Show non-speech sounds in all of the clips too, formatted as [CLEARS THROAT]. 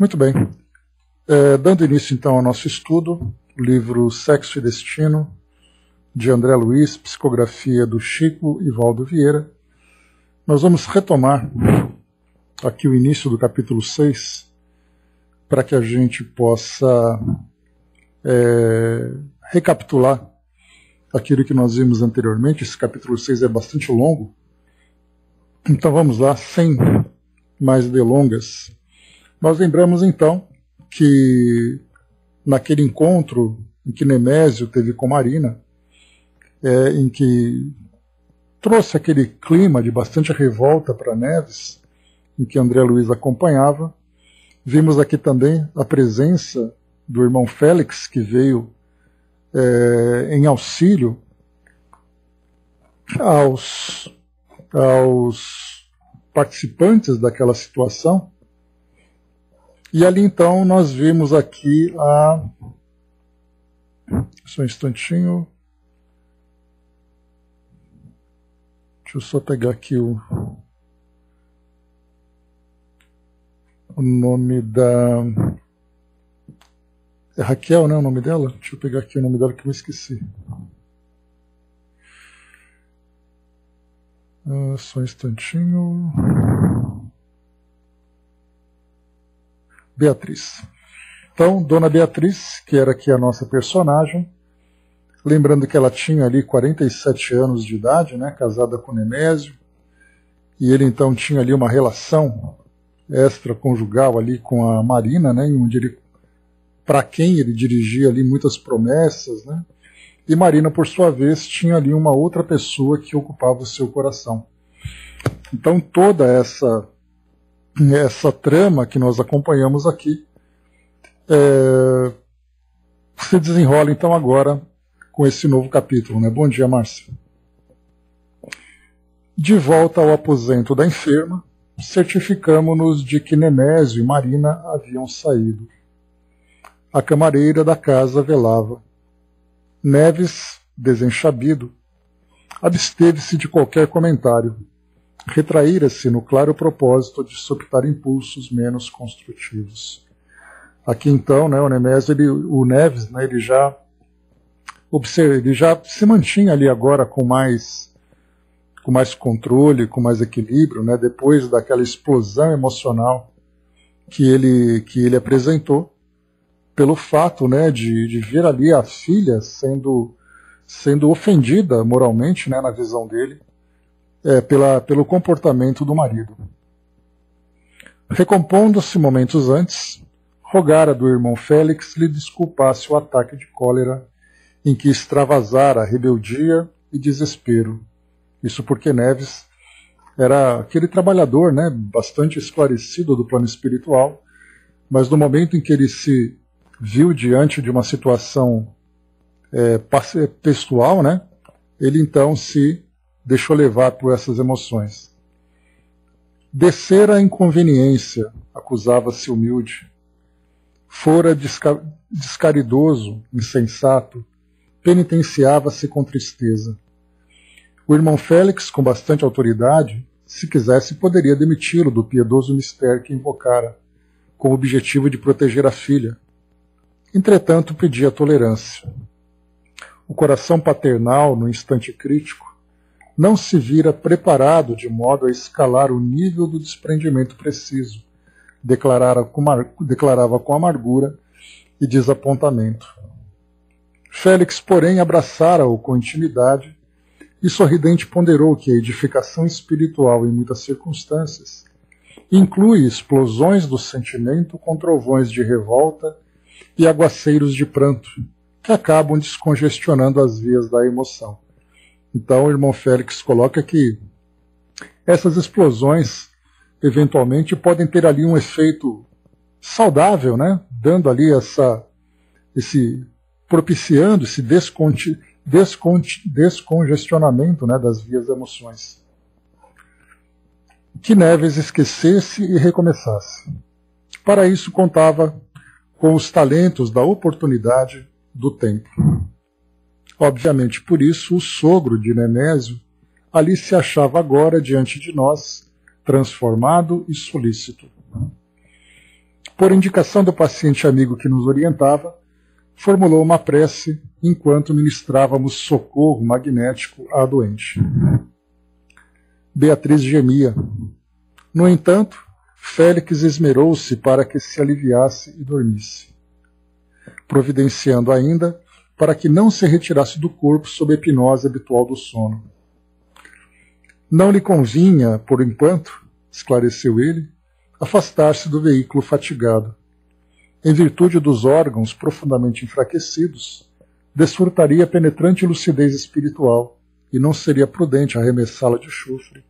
Muito bem. É, dando início então ao nosso estudo, o livro Sexo e Destino, de André Luiz, psicografia do Chico e Valdo Vieira, nós vamos retomar aqui o início do capítulo 6, para que a gente possa é, recapitular aquilo que nós vimos anteriormente. Esse capítulo 6 é bastante longo, então vamos lá, sem mais delongas. Nós lembramos então que naquele encontro em que Nemésio teve com Marina, é, em que trouxe aquele clima de bastante revolta para Neves, em que André Luiz acompanhava. Vimos aqui também a presença do irmão Félix, que veio é, em auxílio aos, aos participantes daquela situação. E ali então nós vimos aqui a. Só um instantinho. Deixa eu só pegar aqui o, o nome da. É Raquel, né? O nome dela? Deixa eu pegar aqui o nome dela que eu esqueci. Ah, só um instantinho. Beatriz. Então, Dona Beatriz, que era aqui a nossa personagem, lembrando que ela tinha ali 47 anos de idade, né, casada com Nemésio, e ele então tinha ali uma relação extraconjugal ali com a Marina, né, onde ele, para quem ele dirigia ali muitas promessas, né, e Marina, por sua vez, tinha ali uma outra pessoa que ocupava o seu coração. Então toda essa essa trama que nós acompanhamos aqui é, se desenrola então agora com esse novo capítulo. Né? Bom dia, Márcio. De volta ao aposento da enferma, certificamos-nos de que Nemésio e Marina haviam saído. A camareira da casa velava. Neves, desenchabido, absteve-se de qualquer comentário retraíra-se no claro propósito de soptar impulsos menos construtivos. Aqui então, né, o Nemésio, ele, o Neves, né, ele já observa, ele já se mantinha ali agora com mais com mais controle, com mais equilíbrio, né, depois daquela explosão emocional que ele que ele apresentou, pelo fato, né, de, de ver ali a filha sendo sendo ofendida moralmente, né, na visão dele, é, pela, pelo comportamento do marido. Recompondo-se momentos antes, rogara do irmão Félix lhe desculpasse o ataque de cólera em que extravasara rebeldia e desespero. Isso porque Neves era aquele trabalhador, né, bastante esclarecido do plano espiritual, mas no momento em que ele se viu diante de uma situação é, pessoal, né, ele então se deixou levar por essas emoções. Descer a inconveniência, acusava-se humilde. Fora desca descaridoso, insensato, penitenciava-se com tristeza. O irmão Félix, com bastante autoridade, se quisesse, poderia demiti-lo do piedoso mistério que invocara, com o objetivo de proteger a filha. Entretanto, pedia tolerância. O coração paternal, no instante crítico, não se vira preparado de modo a escalar o nível do desprendimento preciso, declarava com, amargura e desapontamento. Félix, porém, abraçara-o com intimidade e sorridente ponderou que a edificação espiritual, em muitas circunstâncias, inclui explosões do sentimento com trovões de revolta e aguaceiros de pranto, que acabam descongestionando as vias da emoção. Então, o irmão Félix coloca que essas explosões, eventualmente, podem ter ali um efeito saudável, né? dando ali essa, esse, propiciando esse desconti, desconti, descongestionamento né, das vias das emoções. Que Neves esquecesse e recomeçasse. Para isso, contava com os talentos da oportunidade do tempo. Obviamente, por isso, o sogro de Nemésio ali se achava agora diante de nós, transformado e solícito. por indicação do paciente amigo que nos orientava, formulou uma prece enquanto ministrávamos socorro magnético à doente. Beatriz gemia. No entanto, Félix esmerou-se para que se aliviasse e dormisse, providenciando ainda para que não se retirasse do corpo sob a hipnose habitual do sono. Não lhe convinha, por enquanto, esclareceu ele, afastar-se do veículo fatigado. Em virtude dos órgãos profundamente enfraquecidos, desfrutaria penetrante lucidez espiritual e não seria prudente arremessá-la de chufre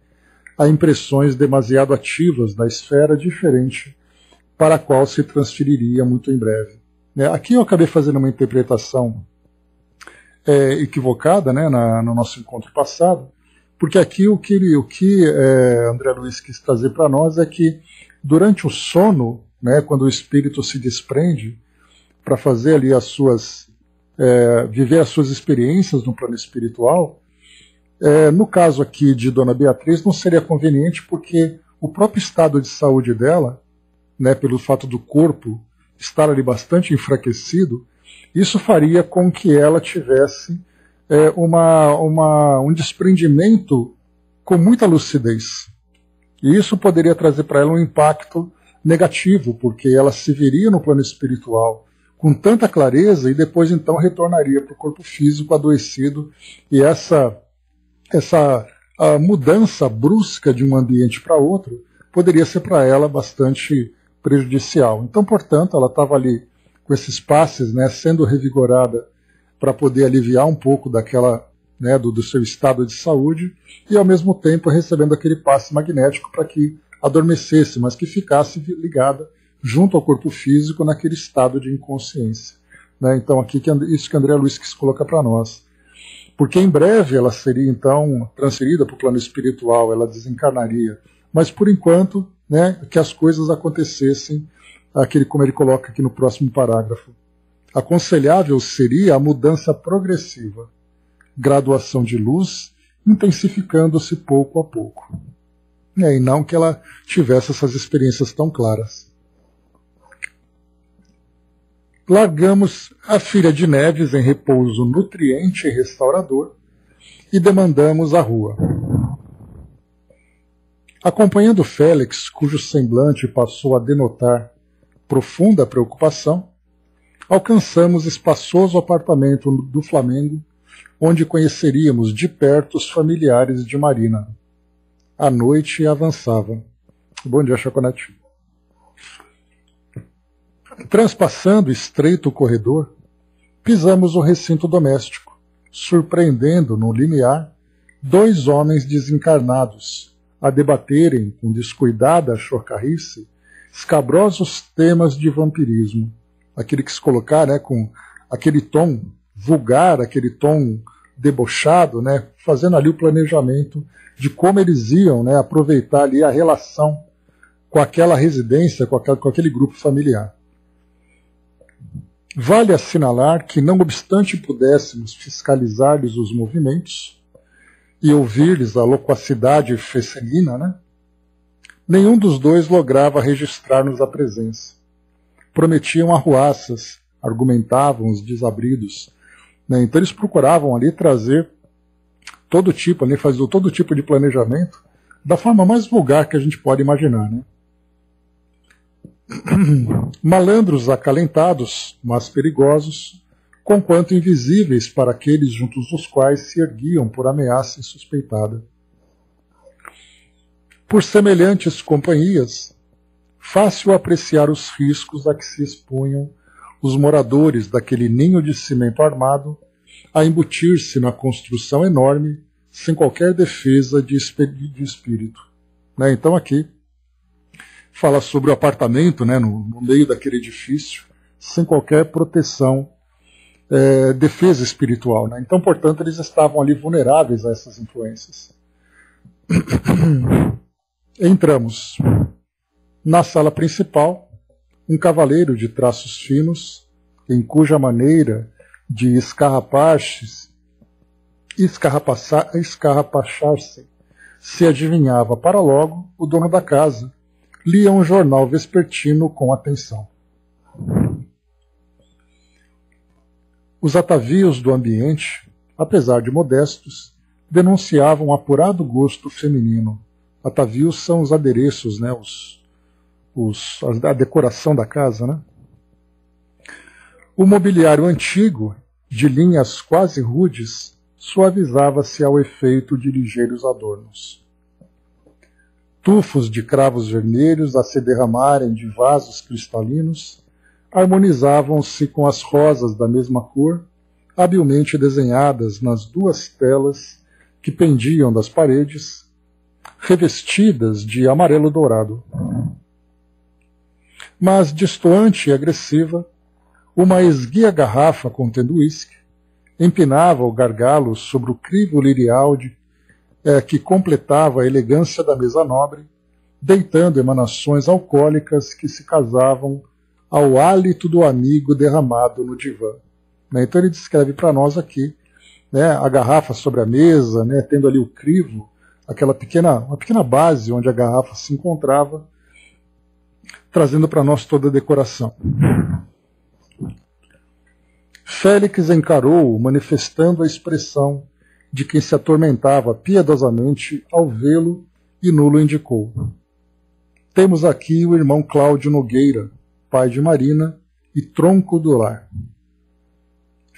a impressões demasiado ativas da esfera diferente para a qual se transferiria muito em breve. É, aqui eu acabei fazendo uma interpretação é, equivocada né, na, no nosso encontro passado, porque aqui o que, o que é, André Luiz quis trazer para nós é que durante o sono, né, quando o espírito se desprende para fazer ali as suas é, viver as suas experiências no plano espiritual, é, no caso aqui de Dona Beatriz, não seria conveniente porque o próprio estado de saúde dela, né, pelo fato do corpo estar ali bastante enfraquecido, isso faria com que ela tivesse é, uma, uma, um desprendimento com muita lucidez. E isso poderia trazer para ela um impacto negativo, porque ela se veria no plano espiritual com tanta clareza e depois então retornaria para o corpo físico adoecido e essa essa mudança brusca de um ambiente para outro poderia ser para ela bastante prejudicial. Então, portanto, ela estava ali com esses passes, né, sendo revigorada para poder aliviar um pouco daquela né, do, do, seu estado de saúde e ao mesmo tempo recebendo aquele passe magnético para que adormecesse, mas que ficasse ligada junto ao corpo físico naquele estado de inconsciência. Né? Então aqui que isso que André Luiz quis colocar para nós porque em breve ela seria então transferida para o plano espiritual, ela desencarnaria. Mas por enquanto, né, que as coisas acontecessem, aquele como ele coloca aqui no próximo parágrafo. Aconselhável seria a mudança progressiva, graduação de luz, intensificando-se pouco a pouco. E não que ela tivesse essas experiências tão claras largamos a filha de Neves em repouso nutriente e restaurador e demandamos a rua. Acompanhando Félix, cujo semblante passou a denotar profunda preocupação, alcançamos espaçoso apartamento do Flamengo, onde conheceríamos de perto os familiares de Marina. A noite avançava. Bom dia, Chaconete. Transpassando estreito corredor, pisamos o recinto doméstico, surpreendendo no limiar dois homens desencarnados a debaterem com descuidada chocarrice escabrosos temas de vampirismo. Aquele que se colocar né, com aquele tom vulgar, aquele tom debochado, né, fazendo ali o planejamento de como eles iam né, aproveitar ali a relação com aquela residência, com, aquela, com aquele grupo familiar. Vale assinalar que, não obstante pudéssemos fiscalizar-lhes os movimentos e ouvir-lhes a loquacidade fecelina, né? Nenhum dos dois lograva registrar-nos a presença. Prometiam arruaças, argumentavam os desabridos. Né? Então eles procuravam ali trazer todo tipo, ali fazer todo tipo de planejamento da forma mais vulgar que a gente pode imaginar. Né? [CLEARS THROAT] Malandros acalentados, mas perigosos, conquanto invisíveis para aqueles juntos dos quais se erguiam por ameaça insuspeitada. Por semelhantes companhias, fácil apreciar os riscos a que se expunham os moradores daquele ninho de cimento armado a embutir-se na construção enorme sem qualquer defesa de espírito. Né? Então aqui fala sobre o apartamento né, no, no meio daquele edifício, sem qualquer proteção, é, defesa espiritual. Né? Então, portanto, eles estavam ali vulneráveis a essas influências. Entramos na sala principal, um cavaleiro de traços finos, em cuja maneira de escarrapar-se escarrapachar-se se adivinhava para logo o dono da casa, lia um jornal vespertino com atenção. Os atavios do ambiente, apesar de modestos, denunciavam um apurado gosto feminino. Atavios são os adereços, né, os, os, a decoração da casa. Né? O mobiliário antigo, de linhas quase rudes, suavizava-se ao efeito de ligeiros adornos. Tufos de cravos vermelhos a se derramarem de vasos cristalinos harmonizavam-se com as rosas da mesma cor, habilmente desenhadas nas duas telas que pendiam das paredes, revestidas de amarelo dourado. Mas distoante e agressiva, uma esguia garrafa contendo uísque empinava o gargalo sobre o crivo lirial de, é, que completava a elegância da mesa nobre, deitando emanações alcoólicas que se casavam ao hálito do amigo derramado no divã. Né? Então ele descreve para nós aqui né, a garrafa sobre a mesa, né, tendo ali o crivo, aquela pequena, uma pequena base onde a garrafa se encontrava, trazendo para nós toda a decoração. Félix encarou-o, manifestando a expressão de quem se atormentava piedosamente ao vê-lo e nulo indicou. Temos aqui o irmão Cláudio Nogueira, pai de Marina e tronco do lar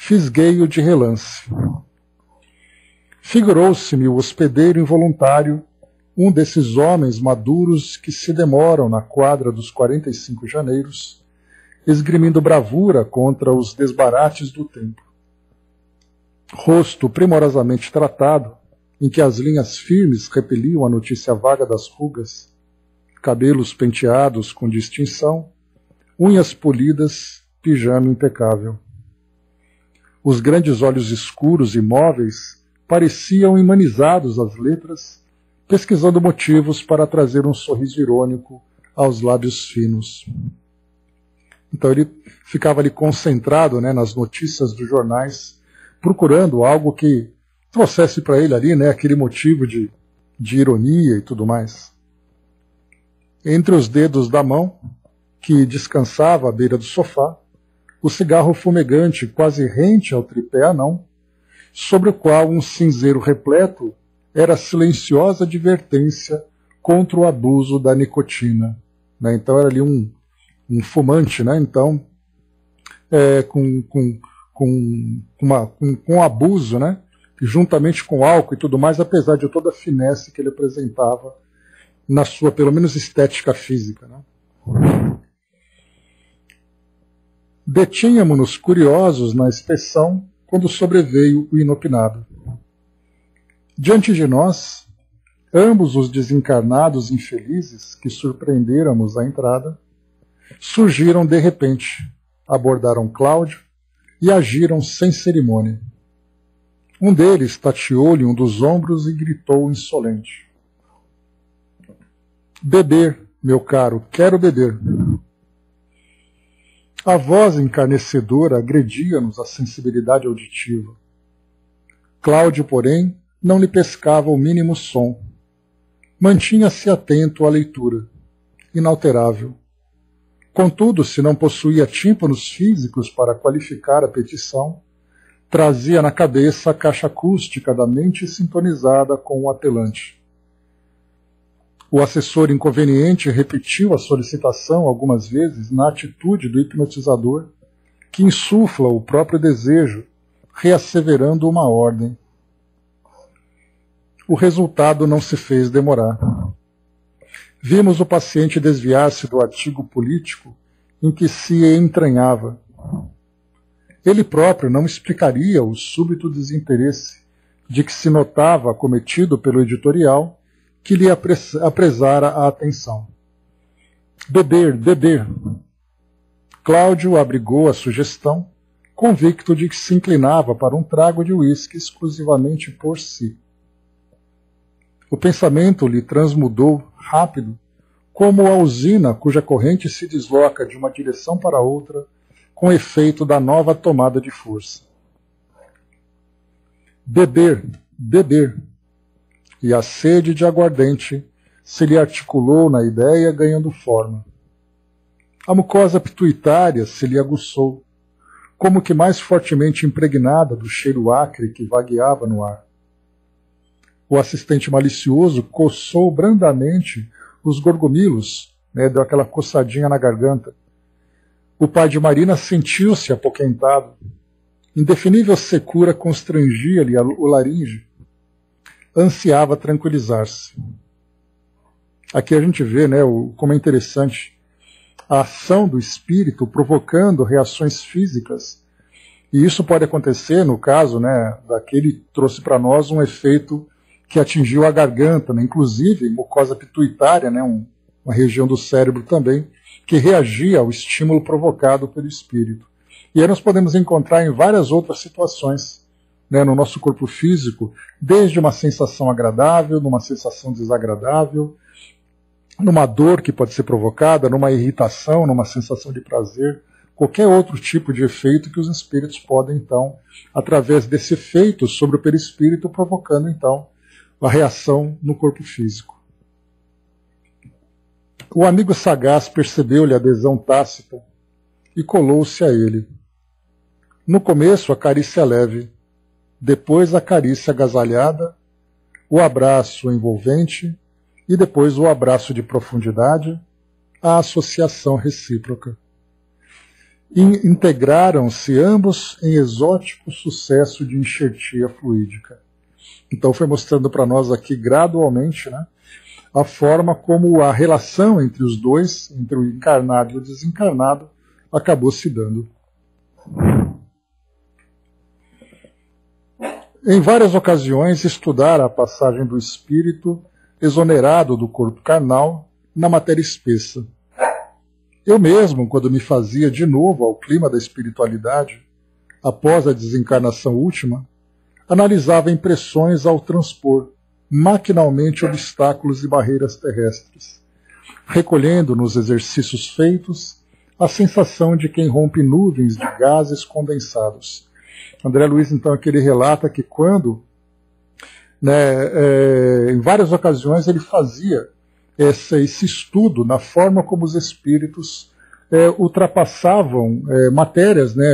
fisguei-o de relance. Figurou-se-me o hospedeiro involuntário, um desses homens maduros que se demoram na quadra dos 45 janeiros, esgrimindo bravura contra os desbarates do tempo. Rosto primorosamente tratado, em que as linhas firmes repeliam a notícia vaga das rugas, cabelos penteados com distinção, unhas polidas, pijama impecável. Os grandes olhos escuros e móveis pareciam imanizados às letras, pesquisando motivos para trazer um sorriso irônico aos lábios finos. Então ele ficava ali concentrado né, nas notícias dos jornais, procurando algo que trouxesse para ele ali né, aquele motivo de, de ironia e tudo mais. Entre os dedos da mão, que descansava à beira do sofá, o cigarro fumegante quase rente ao tripé anão, sobre o qual um cinzeiro repleto era silenciosa advertência contra o abuso da nicotina. Né? Então era ali um, um fumante, né? então é, com, com, com, uma, com, com abuso, né? juntamente com álcool e tudo mais, apesar de toda a finesse que ele apresentava na sua, pelo menos, estética física. Né? Detínhamo-nos curiosos na inspeção quando sobreveio o inopinado. Diante de nós, ambos os desencarnados infelizes que surpreendêramos à entrada, surgiram de repente, abordaram Cláudio e agiram sem cerimônia. Um deles tateou-lhe um dos ombros e gritou insolente: Beber, meu caro, quero beber. A voz encarnecedora agredia-nos a sensibilidade auditiva. Cláudio, porém, não lhe pescava o mínimo som. Mantinha-se atento à leitura, inalterável. Contudo, se não possuía tímpanos físicos para qualificar a petição, trazia na cabeça a caixa acústica da mente sintonizada com o apelante. O assessor inconveniente repetiu a solicitação algumas vezes na atitude do hipnotizador, que insufla o próprio desejo, reasseverando uma ordem. O resultado não se fez demorar. Vimos o paciente desviar-se do artigo político em que se entranhava. Ele próprio não explicaria o súbito desinteresse de que se notava cometido pelo editorial que lhe apresara a atenção. Beber, beber. Cláudio abrigou a sugestão, convicto de que se inclinava para um trago de uísque exclusivamente por si. O pensamento lhe transmudou rápido, como a usina cuja corrente se desloca de uma direção para outra com efeito da nova tomada de força. Beber, beber, e a sede de aguardente se lhe articulou na ideia, ganhando forma. A mucosa pituitária se lhe aguçou, como que mais fortemente impregnada do cheiro acre que vagueava no ar. O assistente malicioso coçou brandamente os gorgomilos, né, deu aquela coçadinha na garganta. O pai de Marina sentiu-se apoquentado. Indefinível secura constrangia-lhe o laringe. Ansiava tranquilizar-se. Aqui a gente vê né, o, como é interessante a ação do espírito provocando reações físicas. E isso pode acontecer no caso né, daquele trouxe para nós um efeito que atingiu a garganta, né, inclusive mucosa pituitária, né, um, uma região do cérebro também, que reagia ao estímulo provocado pelo espírito. E aí nós podemos encontrar em várias outras situações né, no nosso corpo físico, desde uma sensação agradável, numa sensação desagradável, numa dor que pode ser provocada, numa irritação, numa sensação de prazer, qualquer outro tipo de efeito que os espíritos podem, então, através desse efeito sobre o perispírito, provocando, então, a reação no corpo físico. O amigo sagaz percebeu-lhe a adesão tácita e colou-se a ele. No começo, a carícia leve, depois a carícia agasalhada, o abraço envolvente e depois o abraço de profundidade, a associação recíproca. Integraram-se ambos em exótico sucesso de enxertia fluídica. Então foi mostrando para nós aqui gradualmente né, a forma como a relação entre os dois, entre o encarnado e o desencarnado, acabou se dando. Em várias ocasiões, estudar a passagem do espírito exonerado do corpo carnal na matéria espessa. Eu mesmo, quando me fazia de novo ao clima da espiritualidade, após a desencarnação última, analisava impressões ao transpor maquinalmente obstáculos e barreiras terrestres, recolhendo nos exercícios feitos a sensação de quem rompe nuvens de gases condensados. André Luiz, então, aqui ele relata que quando né, é, em várias ocasiões ele fazia esse, esse, estudo na forma como os espíritos é, ultrapassavam é, matérias, né,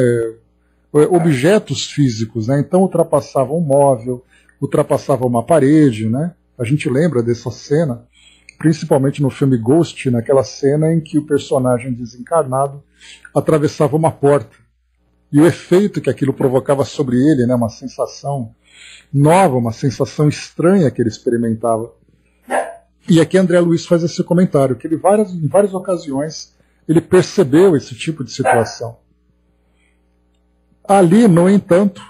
é, objetos físicos. Né, então ultrapassavam um móvel, ultrapassavam uma parede. Né, a gente lembra dessa cena, principalmente no filme Ghost, naquela cena em que o personagem desencarnado atravessava uma porta. E o efeito que aquilo provocava sobre ele, né, uma sensação nova, uma sensação estranha que ele experimentava. E aqui André Luiz faz esse comentário, que ele várias, em várias ocasiões ele percebeu esse tipo de situação. Ali, no entanto,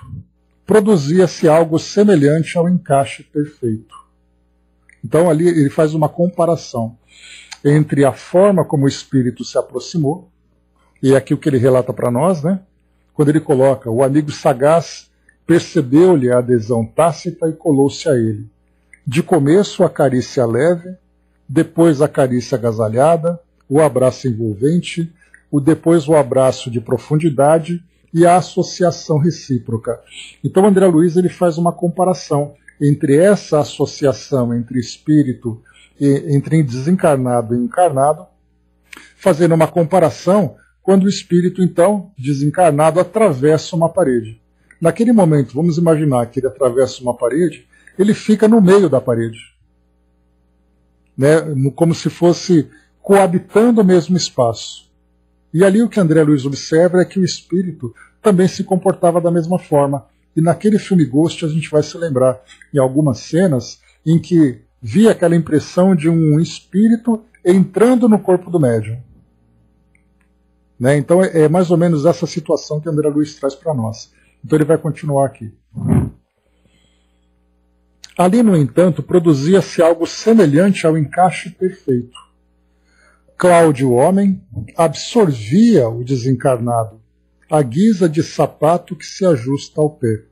produzia-se algo semelhante ao encaixe perfeito. Então ali ele faz uma comparação entre a forma como o espírito se aproximou, e é aqui o que ele relata para nós, né? Quando ele coloca o amigo sagaz percebeu-lhe a adesão tácita e colou-se a ele. De começo a carícia leve, depois a carícia agasalhada, o abraço envolvente, o depois o abraço de profundidade e a associação recíproca. Então André Luiz ele faz uma comparação entre essa associação entre espírito e entre desencarnado e encarnado, fazendo uma comparação quando o espírito então desencarnado atravessa uma parede. Naquele momento, vamos imaginar que ele atravessa uma parede, ele fica no meio da parede. Né, como se fosse coabitando o mesmo espaço. E ali o que André Luiz observa é que o espírito também se comportava da mesma forma. E naquele filme Ghost a gente vai se lembrar em algumas cenas em que via aquela impressão de um espírito entrando no corpo do médium. Né? Então é, é mais ou menos essa situação que André Luiz traz para nós. Então ele vai continuar aqui. Ali, no entanto, produzia-se algo semelhante ao encaixe perfeito. Cláudio, homem, absorvia o desencarnado, à guisa de sapato que se ajusta ao pé.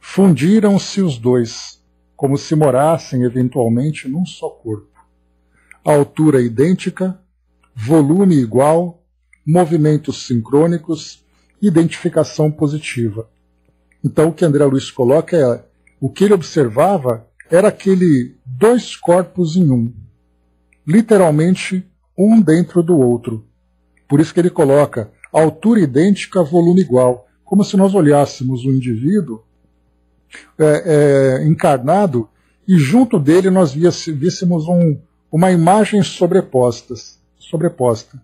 Fundiram-se os dois, como se morassem eventualmente num só corpo. altura idêntica, volume igual, movimentos sincrônicos, identificação positiva. Então o que André Luiz coloca é o que ele observava era aquele dois corpos em um, literalmente um dentro do outro. Por isso que ele coloca altura idêntica, volume igual, como se nós olhássemos um indivíduo é, é, encarnado e junto dele nós víssemos um, uma imagem sobrepostas, sobreposta.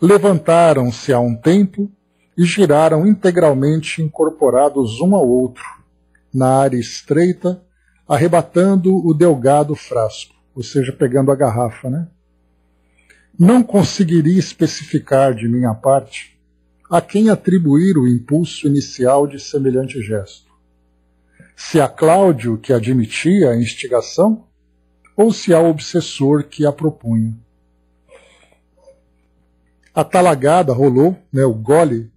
Levantaram-se a um tempo e giraram integralmente incorporados um ao outro, na área estreita, arrebatando o delgado frasco, ou seja, pegando a garrafa, né? Não conseguiria especificar de minha parte a quem atribuir o impulso inicial de semelhante gesto. Se a Cláudio que admitia a instigação, ou se ao obsessor que a propunha. A talagada rolou, né, o gole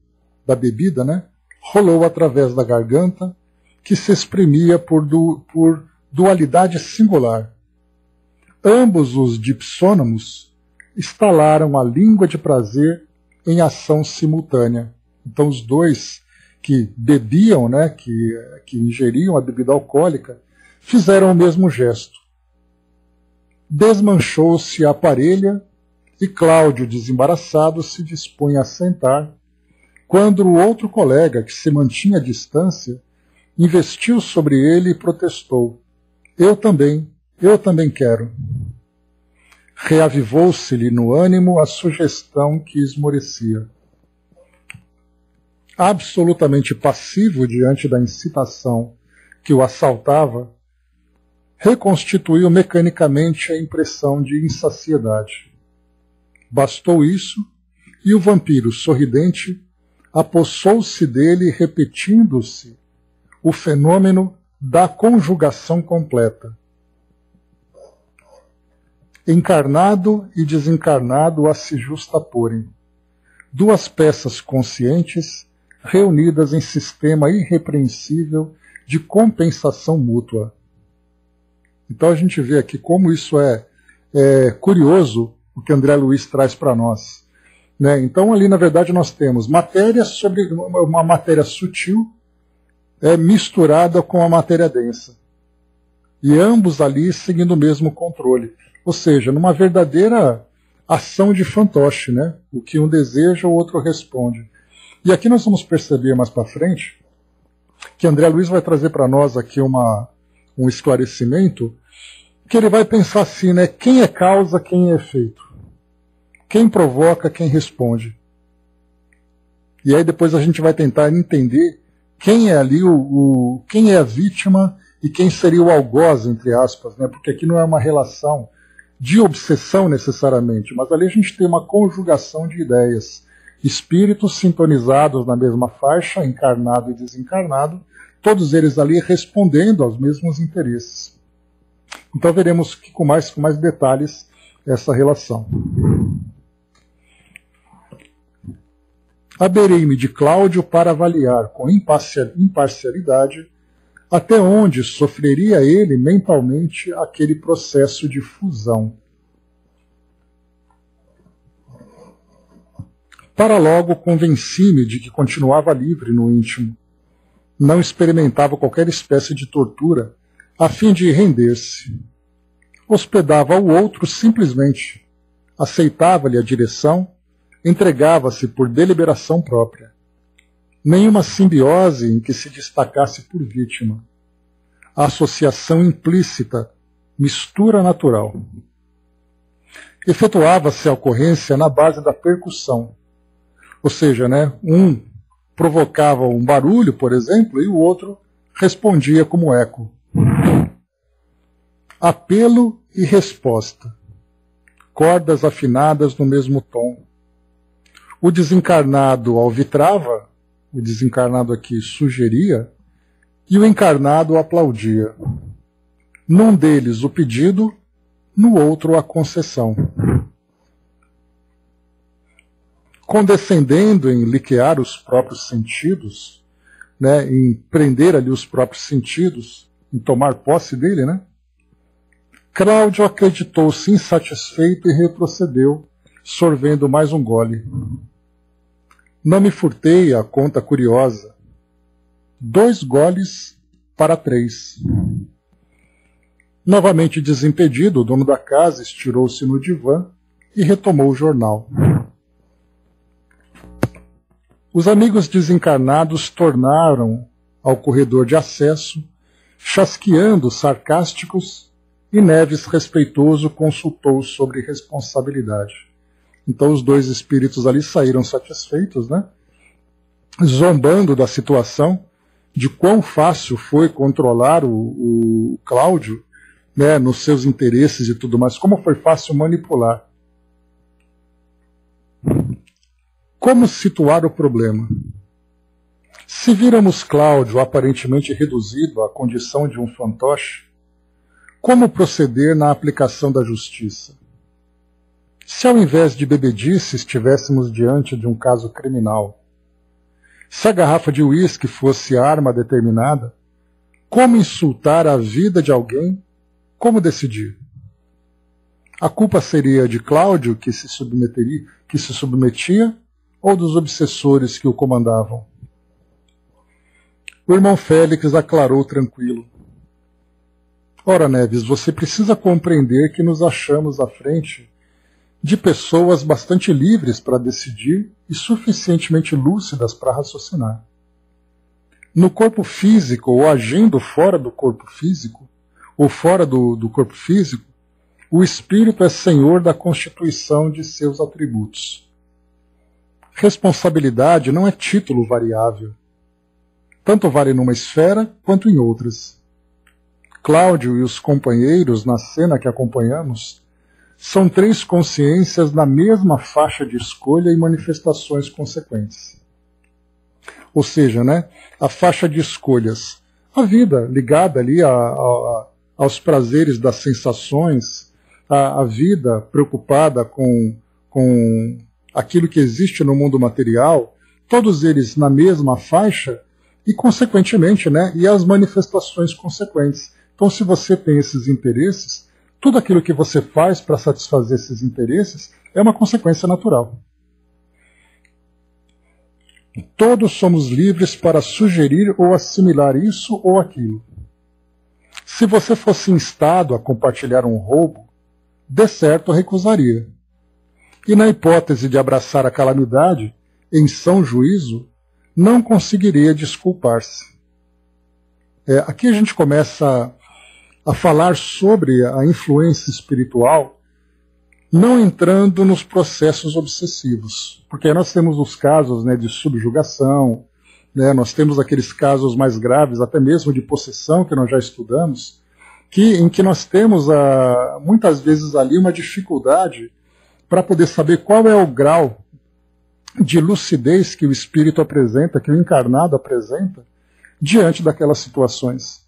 da bebida, né, rolou através da garganta, que se exprimia por, du, por dualidade singular. Ambos os dipsônamos estalaram a língua de prazer em ação simultânea. Então os dois que bebiam, né, que, que ingeriam a bebida alcoólica, fizeram o mesmo gesto. Desmanchou-se a parelha e Cláudio, desembaraçado, se dispunha a sentar, quando o outro colega, que se mantinha à distância, investiu sobre ele e protestou: Eu também, eu também quero reavivou-se-lhe no ânimo a sugestão que esmorecia. Absolutamente passivo diante da incitação que o assaltava, reconstituiu mecanicamente a impressão de insaciedade. Bastou isso, e o vampiro, sorridente, apossou-se dele, repetindo-se o fenômeno da conjugação completa encarnado e desencarnado a se justaporem. Duas peças conscientes reunidas em sistema irrepreensível de compensação mútua. Então a gente vê aqui como isso é, é curioso o que André Luiz traz para nós. Né? Então ali na verdade nós temos matéria sobre uma matéria sutil é, misturada com a matéria densa. E ambos ali seguindo o mesmo controle. Ou seja, numa verdadeira ação de fantoche, né? O que um deseja, o outro responde. E aqui nós vamos perceber mais para frente que André Luiz vai trazer para nós aqui uma, um esclarecimento que ele vai pensar assim, né? Quem é causa, quem é efeito? Quem provoca, quem responde? E aí depois a gente vai tentar entender quem é ali o, o quem é a vítima e quem seria o algoz, entre aspas, né? Porque aqui não é uma relação de obsessão necessariamente, mas ali a gente tem uma conjugação de ideias. Espíritos sintonizados na mesma faixa, encarnado e desencarnado, todos eles ali respondendo aos mesmos interesses. Então veremos com mais, com mais detalhes essa relação. Aberei-me de Cláudio para avaliar com imparcialidade até onde sofreria ele mentalmente aquele processo de fusão. Para logo convenci-me de que continuava livre no íntimo. Não experimentava qualquer espécie de tortura a fim de render-se. Hospedava o outro simplesmente, aceitava-lhe a direção, entregava-se por deliberação própria nenhuma simbiose em que se destacasse por vítima. A associação implícita, mistura natural. Efetuava-se a ocorrência na base da percussão. Ou seja, né, um provocava um barulho, por exemplo, e o outro respondia como eco. Apelo e resposta. Cordas afinadas no mesmo tom. O desencarnado alvitrava o desencarnado aqui sugeria, e o encarnado aplaudia. Num deles o pedido, no outro a concessão. Condescendendo em liquear os próprios sentidos, né, em prender ali os próprios sentidos, em tomar posse dele, né? Cláudio acreditou-se insatisfeito e retrocedeu, sorvendo mais um gole. Não me furtei a conta curiosa. Dois goles para três. Novamente desimpedido, o dono da casa estirou-se no divã e retomou o jornal. Os amigos desencarnados tornaram ao corredor de acesso, chasqueando sarcásticos, e Neves, respeitoso, consultou sobre responsabilidade. Então os dois espíritos ali saíram satisfeitos, né? zombando da situação, de quão fácil foi controlar o, o Cláudio né, nos seus interesses e tudo mais, como foi fácil manipular. Como situar o problema? Se viramos Cláudio aparentemente reduzido à condição de um fantoche, como proceder na aplicação da justiça? Se ao invés de bebedice estivéssemos diante de um caso criminal, se a garrafa de uísque fosse arma determinada, como insultar a vida de alguém? Como decidir? A culpa seria de Cláudio, que se, submeteria, que se submetia, ou dos obsessores que o comandavam? O irmão Félix aclarou tranquilo. Ora, Neves, você precisa compreender que nos achamos à frente de pessoas bastante livres para decidir e suficientemente lúcidas para raciocinar. No corpo físico, ou agindo fora do corpo físico, ou fora do, do corpo físico, o espírito é senhor da constituição de seus atributos. Responsabilidade não é título variável. Tanto vale numa esfera quanto em outras. Cláudio e os companheiros na cena que acompanhamos são três consciências na mesma faixa de escolha e manifestações consequentes. Ou seja, né, a faixa de escolhas, a vida ligada ali a, a, aos prazeres das sensações, a, a vida preocupada com, com aquilo que existe no mundo material, todos eles na mesma faixa e, consequentemente, né, e as manifestações consequentes. Então, se você tem esses interesses, tudo aquilo que você faz para satisfazer esses interesses é uma consequência natural. Todos somos livres para sugerir ou assimilar isso ou aquilo. Se você fosse instado a compartilhar um roubo, de certo recusaria e, na hipótese de abraçar a calamidade, em são juízo, não conseguiria desculpar-se. É, aqui a gente começa a, a falar sobre a influência espiritual, não entrando nos processos obsessivos, porque nós temos os casos né, de subjugação, né, nós temos aqueles casos mais graves, até mesmo de possessão, que nós já estudamos, que, em que nós temos a, muitas vezes ali uma dificuldade para poder saber qual é o grau de lucidez que o espírito apresenta, que o encarnado apresenta, diante daquelas situações.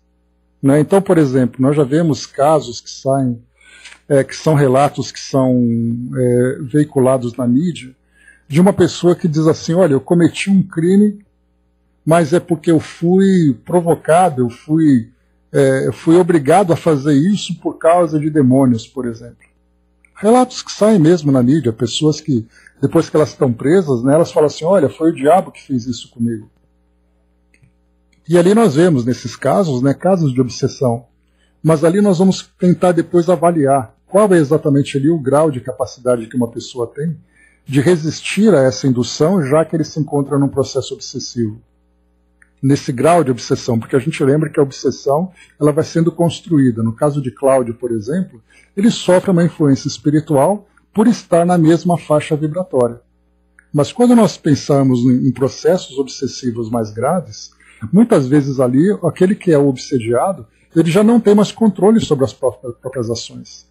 Né? Então, por exemplo, nós já vemos casos que saem, é, que são relatos que são é, veiculados na mídia, de uma pessoa que diz assim: olha, eu cometi um crime, mas é porque eu fui provocado, eu fui, é, eu fui obrigado a fazer isso por causa de demônios, por exemplo. Relatos que saem mesmo na mídia, pessoas que, depois que elas estão presas, né, elas falam assim: olha, foi o diabo que fez isso comigo. E ali nós vemos, nesses casos, né, casos de obsessão. Mas ali nós vamos tentar depois avaliar qual é exatamente ali o grau de capacidade que uma pessoa tem de resistir a essa indução, já que ele se encontra num processo obsessivo nesse grau de obsessão, porque a gente lembra que a obsessão ela vai sendo construída. No caso de Cláudio, por exemplo, ele sofre uma influência espiritual por estar na mesma faixa vibratória. Mas quando nós pensamos em processos obsessivos mais graves, muitas vezes ali, aquele que é obsediado, ele já não tem mais controle sobre as próprias ações.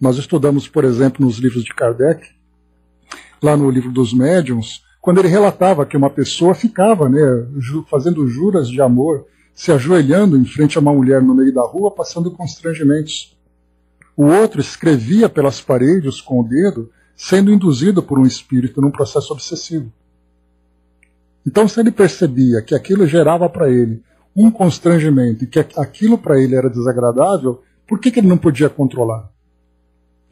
Nós estudamos, por exemplo, nos livros de Kardec, lá no livro dos médiuns, quando ele relatava que uma pessoa ficava né, fazendo juras de amor, se ajoelhando em frente a uma mulher no meio da rua, passando constrangimentos. O outro escrevia pelas paredes com o dedo, sendo induzido por um espírito num processo obsessivo. Então, se ele percebia que aquilo gerava para ele um constrangimento e que aquilo para ele era desagradável, por que, que ele não podia controlar?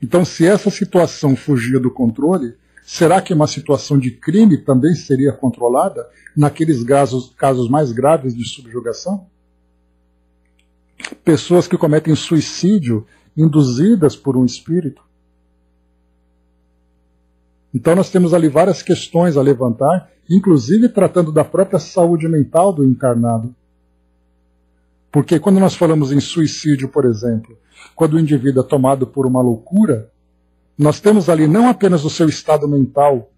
Então, se essa situação fugia do controle, Será que uma situação de crime também seria controlada naqueles casos, casos mais graves de subjugação? pessoas que cometem suicídio induzidas por um espírito. Então nós temos ali várias questões a levantar, inclusive tratando da própria saúde mental do encarnado. Porque quando nós falamos em suicídio, por exemplo, quando o indivíduo é tomado por uma loucura, nós temos ali não apenas o seu estado mental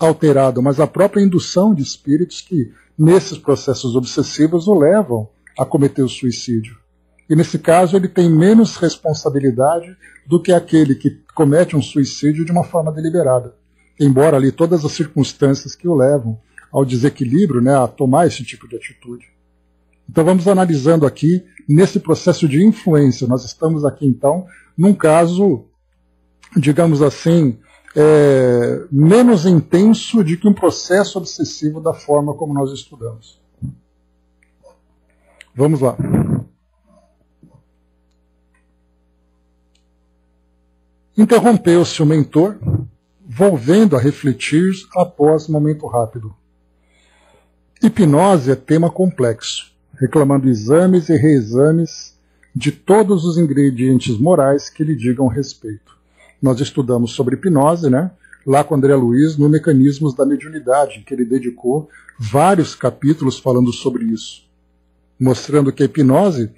alterado, mas a própria indução de espíritos que, nesses processos obsessivos, o levam a cometer o suicídio. E nesse caso, ele tem menos responsabilidade do que aquele que comete um suicídio de uma forma deliberada. Embora ali todas as circunstâncias que o levam ao desequilíbrio, né, a tomar esse tipo de atitude. Então vamos analisando aqui nesse processo de influência. Nós estamos aqui então num caso, digamos assim, é, menos intenso de que um processo obsessivo da forma como nós estudamos. Vamos lá. Interrompeu-se o mentor, volvendo a refletir após momento rápido. Hipnose é tema complexo, reclamando exames e reexames de todos os ingredientes morais que lhe digam respeito. Nós estudamos sobre hipnose, né? Lá com André Luiz, no Mecanismos da Mediunidade, que ele dedicou vários capítulos falando sobre isso, mostrando que a hipnose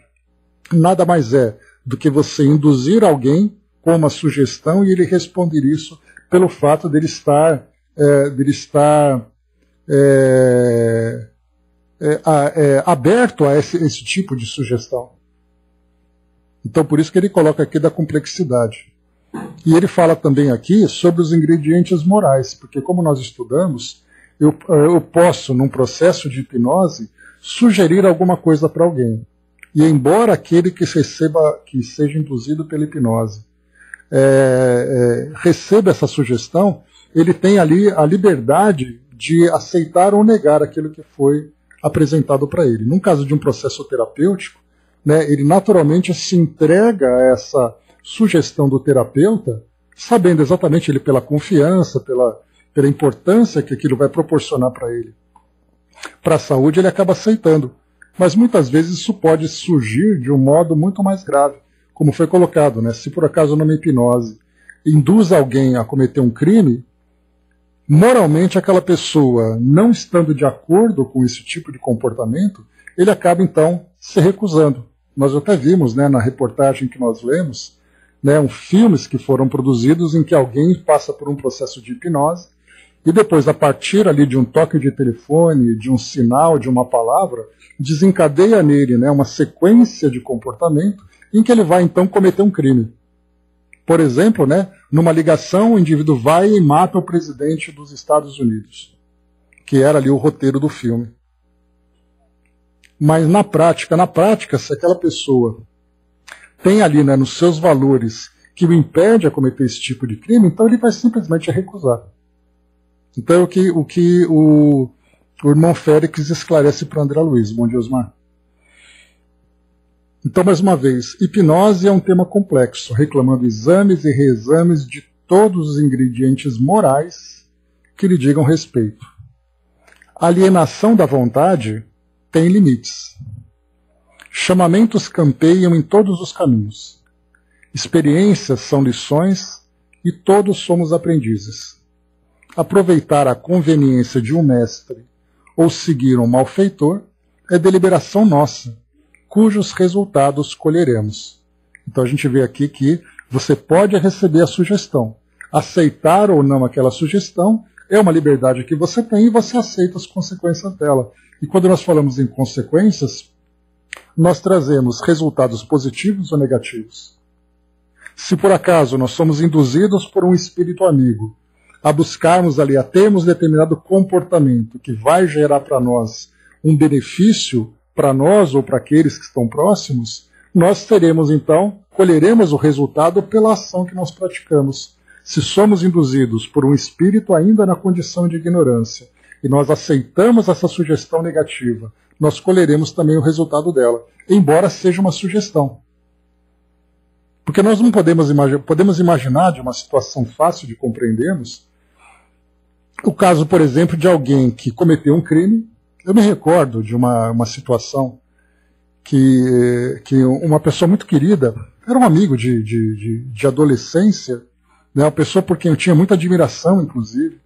nada mais é do que você induzir alguém com uma sugestão e ele responder isso pelo fato dele estar, é, dele estar é, é, é, aberto a esse, esse tipo de sugestão. Então, por isso que ele coloca aqui da complexidade. E ele fala também aqui sobre os ingredientes morais, porque, como nós estudamos, eu, eu posso, num processo de hipnose, sugerir alguma coisa para alguém. E embora aquele que receba, que seja induzido pela hipnose, é, é, receba essa sugestão, ele tem ali a liberdade de aceitar ou negar aquilo que foi apresentado para ele. Num caso de um processo terapêutico, né, ele naturalmente se entrega a essa sugestão do terapeuta, sabendo exatamente ele pela confiança, pela, pela importância que aquilo vai proporcionar para ele. Para a saúde, ele acaba aceitando. Mas muitas vezes isso pode surgir de um modo muito mais grave como foi colocado, né? Se por acaso numa hipnose induz alguém a cometer um crime, moralmente aquela pessoa não estando de acordo com esse tipo de comportamento, ele acaba então se recusando. Nós até vimos, né, na reportagem que nós lemos, né, um, filmes que foram produzidos em que alguém passa por um processo de hipnose e depois, a partir ali de um toque de telefone, de um sinal, de uma palavra, desencadeia nele né, uma sequência de comportamento em que ele vai então cometer um crime. Por exemplo, né, numa ligação, o indivíduo vai e mata o presidente dos Estados Unidos, que era ali o roteiro do filme. Mas na prática, na prática, se aquela pessoa tem ali né, nos seus valores que o impede a cometer esse tipo de crime, então ele vai simplesmente recusar. Então é o que o, que o, o irmão Félix esclarece para André Luiz. Bom dia, Osmar. Então, mais uma vez, hipnose é um tema complexo, reclamando exames e reexames de todos os ingredientes morais que lhe digam respeito. A alienação da vontade tem limites. Chamamentos campeiam em todos os caminhos. Experiências são lições e todos somos aprendizes. Aproveitar a conveniência de um mestre ou seguir um malfeitor é deliberação nossa cujos resultados colheremos. Então a gente vê aqui que você pode receber a sugestão. Aceitar ou não aquela sugestão é uma liberdade que você tem e você aceita as consequências dela. E quando nós falamos em consequências, nós trazemos resultados positivos ou negativos. Se por acaso nós somos induzidos por um espírito amigo a buscarmos ali, a termos determinado comportamento que vai gerar para nós um benefício para nós ou para aqueles que estão próximos, nós teremos então, colheremos o resultado pela ação que nós praticamos. Se somos induzidos por um espírito ainda na condição de ignorância e nós aceitamos essa sugestão negativa, nós colheremos também o resultado dela, embora seja uma sugestão. Porque nós não podemos, imagi podemos imaginar de uma situação fácil de compreendermos o caso, por exemplo, de alguém que cometeu um crime eu me recordo de uma, uma situação que, que uma pessoa muito querida, era um amigo de, de, de, de adolescência, né, uma pessoa por quem eu tinha muita admiração, inclusive.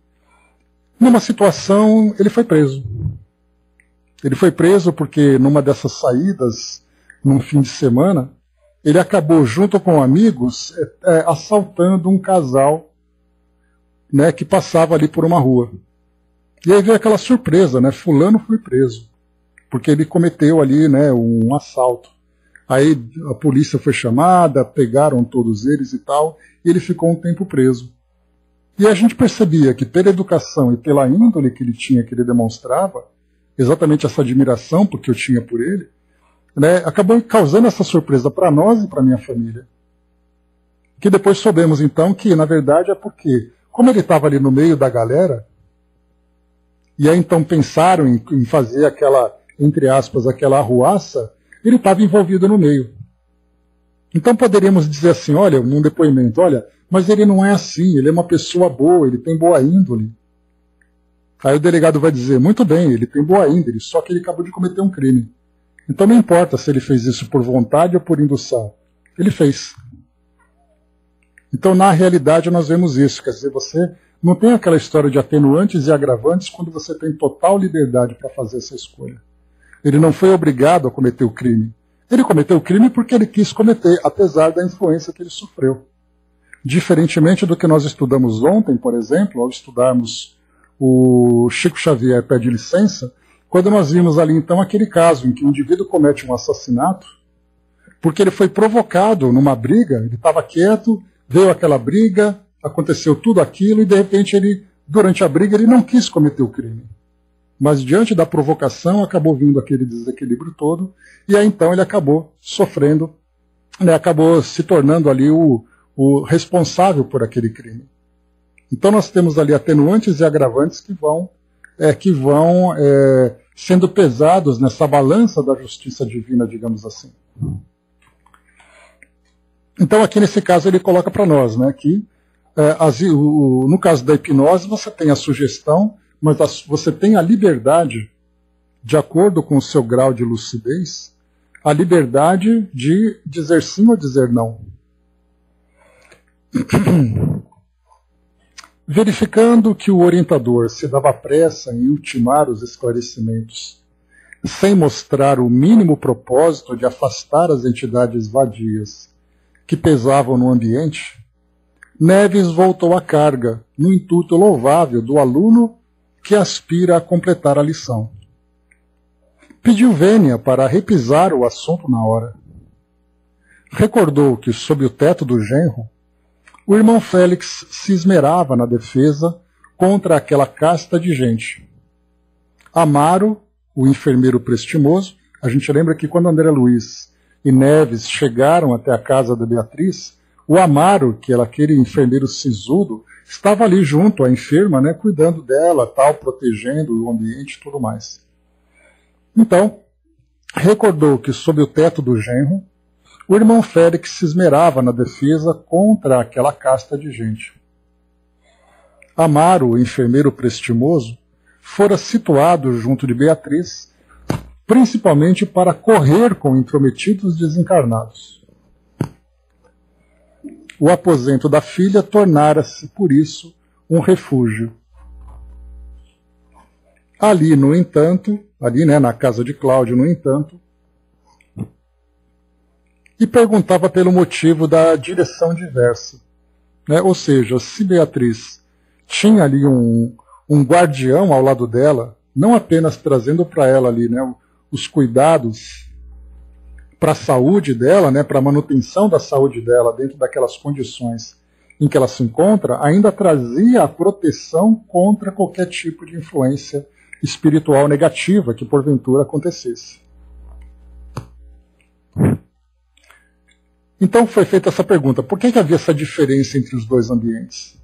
Numa situação, ele foi preso. Ele foi preso porque numa dessas saídas, num fim de semana, ele acabou, junto com amigos, é, é, assaltando um casal né, que passava ali por uma rua. E aí veio aquela surpresa, né? Fulano foi preso, porque ele cometeu ali né, um assalto. Aí a polícia foi chamada, pegaram todos eles e tal, e ele ficou um tempo preso. E a gente percebia que pela educação e pela índole que ele tinha, que ele demonstrava, exatamente essa admiração porque eu tinha por ele, né, acabou causando essa surpresa para nós e para minha família. Que depois soubemos então que, na verdade, é porque, como ele estava ali no meio da galera, e aí então pensaram em, em fazer aquela, entre aspas, aquela arruaça, ele estava envolvido no meio. Então poderíamos dizer assim, olha, num depoimento, olha, mas ele não é assim, ele é uma pessoa boa, ele tem boa índole. Aí o delegado vai dizer, muito bem, ele tem boa índole, só que ele acabou de cometer um crime. Então não importa se ele fez isso por vontade ou por indução. Ele fez. Então, na realidade, nós vemos isso. Quer dizer, você não tem aquela história de atenuantes e agravantes quando você tem total liberdade para fazer essa escolha. Ele não foi obrigado a cometer o crime. Ele cometeu o crime porque ele quis cometer, apesar da influência que ele sofreu. Diferentemente do que nós estudamos ontem, por exemplo, ao estudarmos o Chico Xavier pede licença, quando nós vimos ali então aquele caso em que o indivíduo comete um assassinato, porque ele foi provocado numa briga, ele estava quieto, veio aquela briga, aconteceu tudo aquilo e de repente ele, durante a briga, ele não quis cometer o crime. Mas diante da provocação acabou vindo aquele desequilíbrio todo e aí então ele acabou sofrendo, né, acabou se tornando ali o, o responsável por aquele crime. Então nós temos ali atenuantes e agravantes que vão, é, que vão é, sendo pesados nessa balança da justiça divina, digamos assim. Então aqui nesse caso ele coloca para nós, né, que é, as, o, no caso da hipnose você tem a sugestão, mas a, você tem a liberdade, de acordo com o seu grau de lucidez, a liberdade de dizer sim ou dizer não. [COUGHS] Verificando que o orientador se dava pressa em ultimar os esclarecimentos, sem mostrar o mínimo propósito de afastar as entidades vadias que pesavam no ambiente, Neves voltou à carga, no intuito louvável do aluno que aspira a completar a lição. Pediu vênia para repisar o assunto na hora. Recordou que, sob o teto do genro, o irmão Félix se esmerava na defesa contra aquela casta de gente. Amaro, o enfermeiro prestimoso, a gente lembra que quando André Luiz e Neves chegaram até a casa da Beatriz, o Amaro, que era aquele enfermeiro sisudo, estava ali junto à enferma, né, cuidando dela, tal, protegendo o ambiente e tudo mais. Então, recordou que sob o teto do genro, o irmão Félix se esmerava na defesa contra aquela casta de gente. Amaro, enfermeiro prestimoso, fora situado junto de Beatriz, principalmente para correr com intrometidos desencarnados. O aposento da filha tornara-se, por isso, um refúgio. Ali, no entanto, ali né, na casa de Cláudio, no entanto, e perguntava pelo motivo da direção diversa. Né? Ou seja, se Beatriz tinha ali um, um guardião ao lado dela, não apenas trazendo para ela ali né, os cuidados para a saúde dela, né, para a manutenção da saúde dela dentro daquelas condições em que ela se encontra, ainda trazia a proteção contra qualquer tipo de influência espiritual negativa que porventura acontecesse. Então foi feita essa pergunta: por que, que havia essa diferença entre os dois ambientes?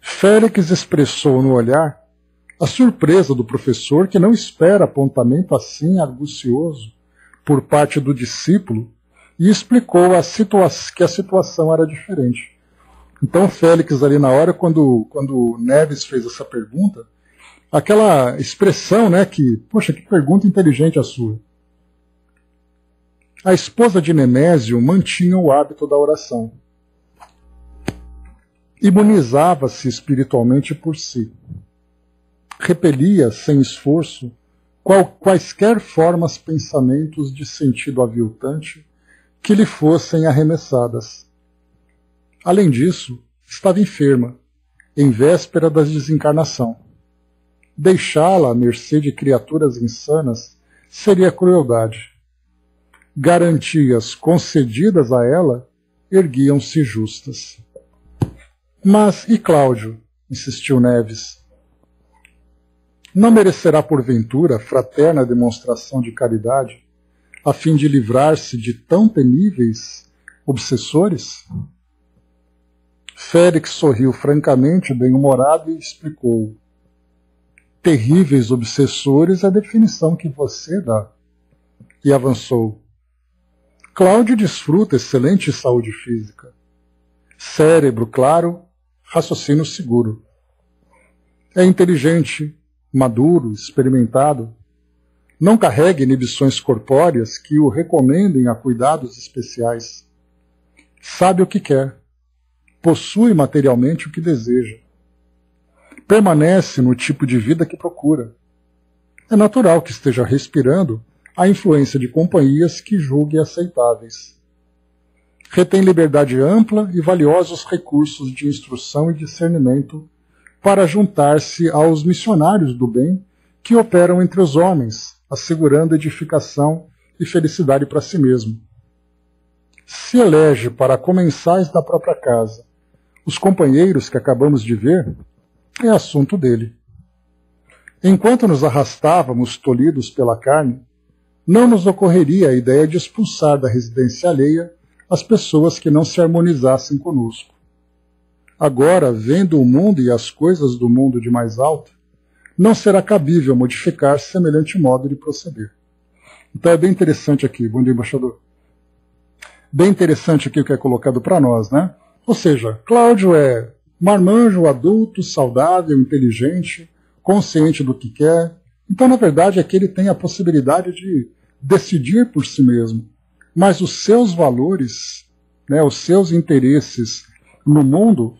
Félix expressou no olhar a surpresa do professor que não espera apontamento assim argucioso por parte do discípulo e explicou a que a situação era diferente. Então Félix ali na hora, quando, quando Neves fez essa pergunta, aquela expressão, né, que, poxa, que pergunta inteligente a sua. a esposa de Nemésio mantinha o hábito da oração. Imunizava-se espiritualmente por si. Repelia, sem esforço, qual, quaisquer formas pensamentos de sentido aviltante que lhe fossem arremessadas. Além disso, estava enferma, em véspera da desencarnação. Deixá-la à mercê de criaturas insanas seria crueldade. Garantias concedidas a ela erguiam-se justas. Mas e Cláudio? insistiu Neves. Não merecerá, porventura, fraterna demonstração de caridade, a fim de livrar-se de tão temíveis obsessores? Félix sorriu francamente, bem-humorado, e explicou: Terríveis obsessores é a definição que você dá. E avançou: Cláudio desfruta excelente saúde física. Cérebro claro, raciocínio seguro. É inteligente, maduro, experimentado. Não carrega inibições corpóreas que o recomendem a cuidados especiais. Sabe o que quer. Possui materialmente o que deseja. Permanece no tipo de vida que procura. É natural que esteja respirando a influência de companhias que julgue aceitáveis. Retém liberdade ampla e valiosos recursos de instrução e discernimento para juntar-se aos missionários do bem que operam entre os homens, assegurando edificação e felicidade para si mesmo. Se elege para comensais da própria casa os companheiros que acabamos de ver, é assunto dele. Enquanto nos arrastávamos tolhidos pela carne, não nos ocorreria a ideia de expulsar da residência alheia as pessoas que não se harmonizassem conosco. Agora, vendo o mundo e as coisas do mundo de mais alto, não será cabível modificar semelhante modo de proceder. Então é bem interessante aqui, bom dia, embaixador. Bem interessante aqui o que é colocado para nós, né? Ou seja, Cláudio é marmanjo, adulto, saudável, inteligente, consciente do que quer. Então, na verdade, é que ele tem a possibilidade de decidir por si mesmo. Mas os seus valores, né, os seus interesses no mundo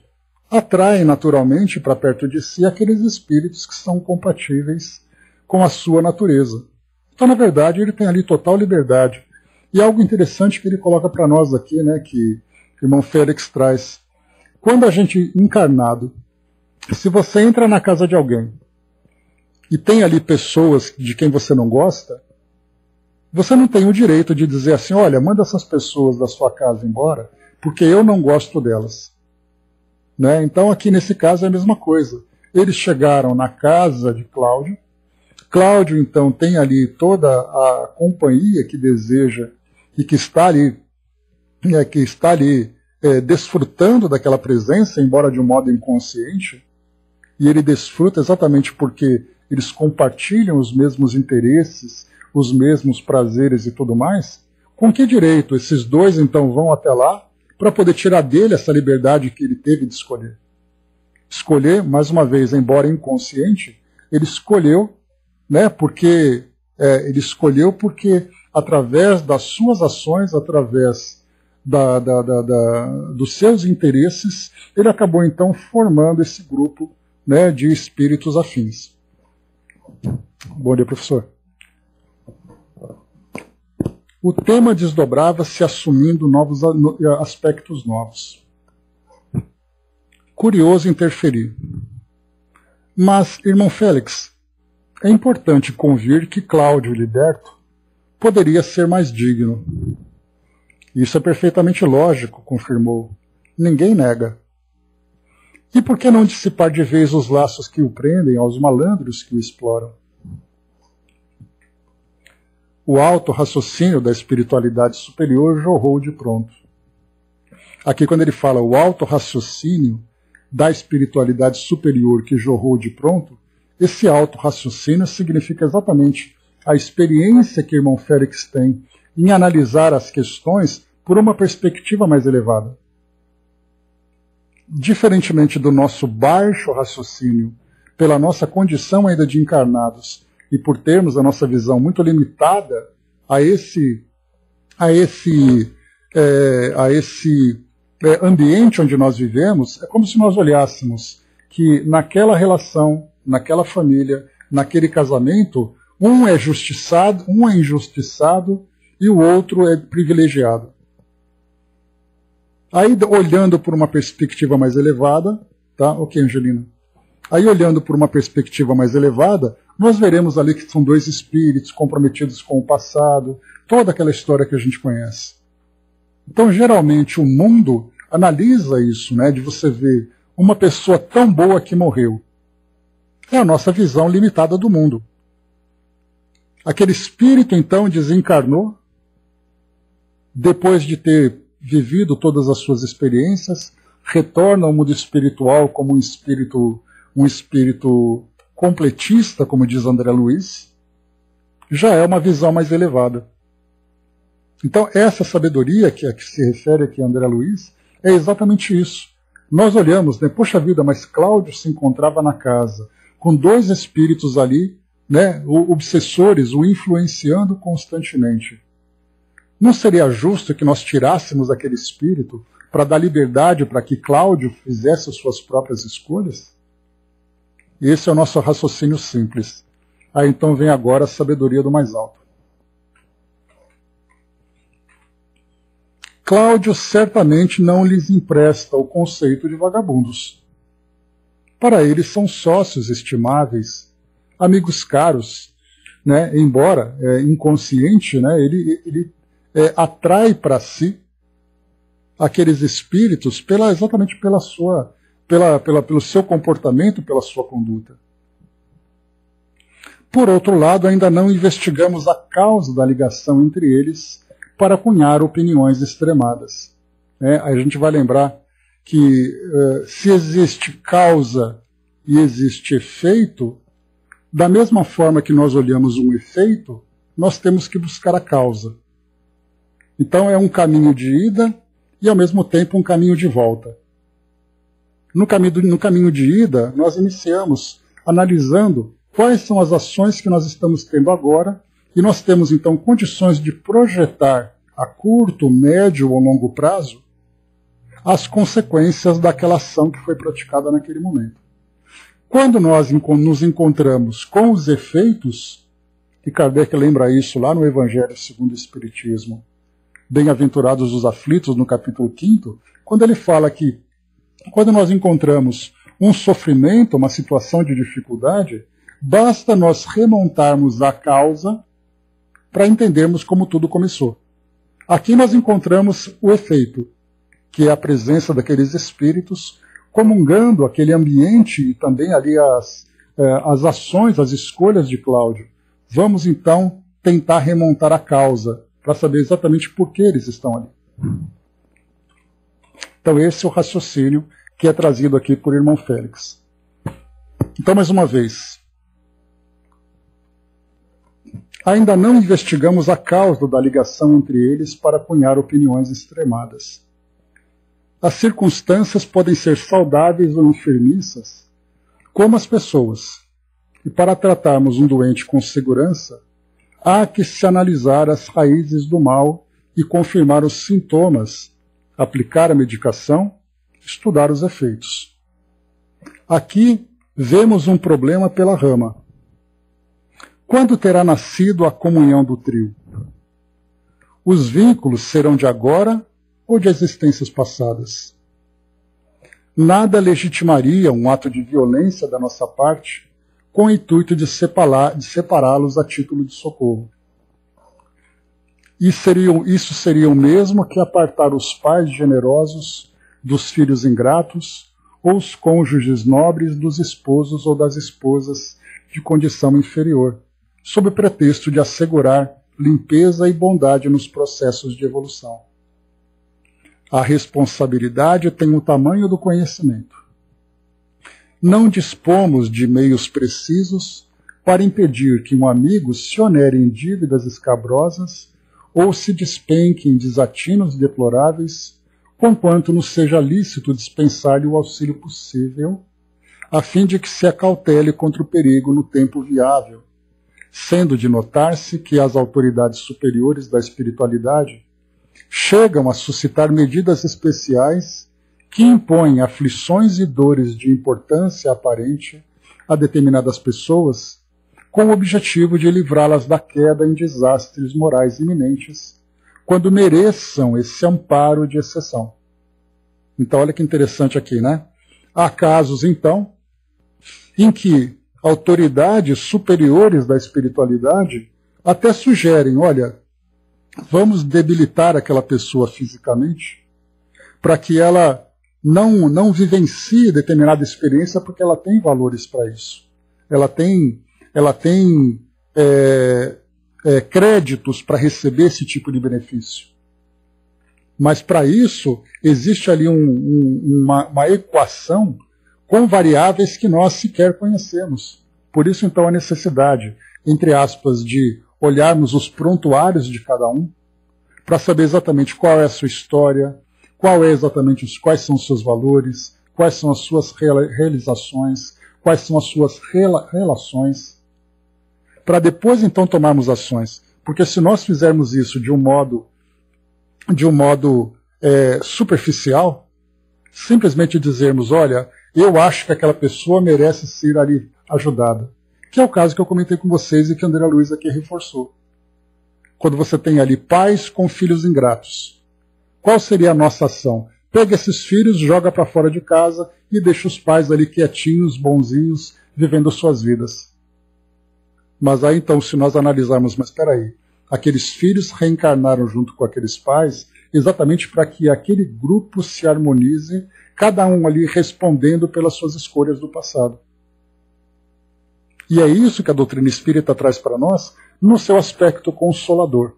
atrai naturalmente para perto de si aqueles espíritos que são compatíveis com a sua natureza. Então, na verdade, ele tem ali total liberdade. E algo interessante que ele coloca para nós aqui, né, que o irmão Félix traz. Quando a gente encarnado, se você entra na casa de alguém e tem ali pessoas de quem você não gosta, você não tem o direito de dizer assim: olha, manda essas pessoas da sua casa embora, porque eu não gosto delas. Né? Então, aqui nesse caso é a mesma coisa. Eles chegaram na casa de Cláudio. Cláudio, então, tem ali toda a companhia que deseja e que está ali, é, que está ali é, desfrutando daquela presença, embora de um modo inconsciente. E ele desfruta exatamente porque eles compartilham os mesmos interesses, os mesmos prazeres e tudo mais. Com que direito esses dois então vão até lá para poder tirar dele essa liberdade que ele teve de escolher. Escolher, mais uma vez, embora inconsciente, ele escolheu, né, porque é, ele escolheu porque através das suas ações, através da, da, da, dos seus interesses, ele acabou então formando esse grupo né, de espíritos afins. Bom dia, professor. O tema desdobrava-se assumindo novos aspectos novos. Curioso interferir. Mas, irmão Félix, é importante convir que Cláudio Liberto poderia ser mais digno. Isso é perfeitamente lógico, confirmou. Ninguém nega. E por que não dissipar de vez os laços que o prendem aos malandros que o exploram? O alto raciocínio da espiritualidade superior jorrou de pronto. Aqui, quando ele fala o alto raciocínio da espiritualidade superior que jorrou de pronto, esse alto raciocínio significa exatamente a experiência que o irmão Félix tem em analisar as questões por uma perspectiva mais elevada. Diferentemente do nosso baixo raciocínio, pela nossa condição ainda de encarnados, e por termos a nossa visão muito limitada a esse a esse, é, a esse é, ambiente onde nós vivemos, é como se nós olhássemos que naquela relação, naquela família, naquele casamento, um é justiçado, um é injustiçado e o outro é privilegiado. Aí, olhando por uma perspectiva mais elevada, tá? Ok, Angelina. Aí, olhando por uma perspectiva mais elevada, nós veremos ali que são dois espíritos comprometidos com o passado, toda aquela história que a gente conhece. Então, geralmente, o mundo analisa isso, né? De você ver uma pessoa tão boa que morreu. É a nossa visão limitada do mundo. Aquele espírito, então, desencarnou, depois de ter vivido todas as suas experiências, retorna ao mundo espiritual como um espírito, um espírito completista, como diz André Luiz, já é uma visão mais elevada. Então, essa sabedoria que, a que se refere aqui André Luiz é exatamente isso. Nós olhamos, né, poxa vida, mas Cláudio se encontrava na casa com dois espíritos ali, né, obsessores, o influenciando constantemente. Não seria justo que nós tirássemos aquele espírito para dar liberdade para que Cláudio fizesse as suas próprias escolhas? Esse é o nosso raciocínio simples. Aí então vem agora a sabedoria do mais alto. Cláudio certamente não lhes empresta o conceito de vagabundos. Para eles são sócios estimáveis, amigos caros, né? embora é, inconsciente, né? ele, ele é, atrai para si aqueles espíritos pela, exatamente pela sua, pela, pela, pelo seu comportamento, pela sua conduta. Por outro lado, ainda não investigamos a causa da ligação entre eles para cunhar opiniões extremadas. É, a gente vai lembrar que uh, se existe causa e existe efeito, da mesma forma que nós olhamos um efeito, nós temos que buscar a causa. Então é um caminho de ida e ao mesmo tempo um caminho de volta. No caminho, no caminho de ida, nós iniciamos analisando quais são as ações que nós estamos tendo agora e nós temos então condições de projetar a curto, médio ou longo prazo as consequências daquela ação que foi praticada naquele momento. Quando nós nos encontramos com os efeitos, e Kardec lembra isso lá no Evangelho segundo o Espiritismo, Bem-aventurados os aflitos, no capítulo 5, quando ele fala que quando nós encontramos um sofrimento, uma situação de dificuldade, basta nós remontarmos a causa para entendermos como tudo começou. Aqui nós encontramos o efeito, que é a presença daqueles espíritos comungando aquele ambiente e também ali as, eh, as ações, as escolhas de Cláudio. Vamos então tentar remontar a causa para saber exatamente por que eles estão ali. Então, esse é o raciocínio que é trazido aqui por irmão Félix. Então, mais uma vez, ainda não investigamos a causa da ligação entre eles para cunhar opiniões extremadas. As circunstâncias podem ser saudáveis ou enfermiças, como as pessoas. E para tratarmos um doente com segurança, há que se analisar as raízes do mal e confirmar os sintomas, aplicar a medicação, estudar os efeitos. Aqui vemos um problema pela rama. Quando terá nascido a comunhão do trio? Os vínculos serão de agora ou de existências passadas? Nada legitimaria um ato de violência da nossa parte com o intuito de separá-los a título de socorro. E seriam, isso seria o mesmo que apartar os pais generosos dos filhos ingratos, ou os cônjuges nobres dos esposos ou das esposas de condição inferior, sob pretexto de assegurar limpeza e bondade nos processos de evolução. A responsabilidade tem o tamanho do conhecimento não dispomos de meios precisos para impedir que um amigo se onere em dívidas escabrosas ou se despenque em desatinos deploráveis, conquanto nos seja lícito dispensar-lhe o auxílio possível, a fim de que se acautele contra o perigo no tempo viável, sendo de notar-se que as autoridades superiores da espiritualidade chegam a suscitar medidas especiais que impõem aflições e dores de importância aparente a determinadas pessoas, com o objetivo de livrá-las da queda em desastres morais iminentes, quando mereçam esse amparo de exceção. Então, olha que interessante aqui, né? Há casos, então, em que autoridades superiores da espiritualidade até sugerem: olha, vamos debilitar aquela pessoa fisicamente para que ela não, não vivencie determinada experiência porque ela tem valores para isso. Ela tem, ela tem é, é, créditos para receber esse tipo de benefício. Mas para isso existe ali um, um, uma, uma equação com variáveis que nós sequer conhecemos. Por isso, então, a necessidade, entre aspas, de olharmos os prontuários de cada um para saber exatamente qual é a sua história, qual é exatamente os, quais são os seus valores, quais são as suas realizações, quais são as suas rela, relações, para depois então tomarmos ações. Porque se nós fizermos isso de um modo de um modo é, superficial, simplesmente dizermos, olha, eu acho que aquela pessoa merece ser ali ajudada. Que é o caso que eu comentei com vocês e que André Luiz aqui reforçou. Quando você tem ali pais com filhos ingratos, qual seria a nossa ação? Pega esses filhos, joga para fora de casa e deixa os pais ali quietinhos, bonzinhos, vivendo suas vidas. Mas aí então, se nós analisarmos, mas espera aí, aqueles filhos reencarnaram junto com aqueles pais exatamente para que aquele grupo se harmonize, cada um ali respondendo pelas suas escolhas do passado. E é isso que a doutrina espírita traz para nós no seu aspecto consolador,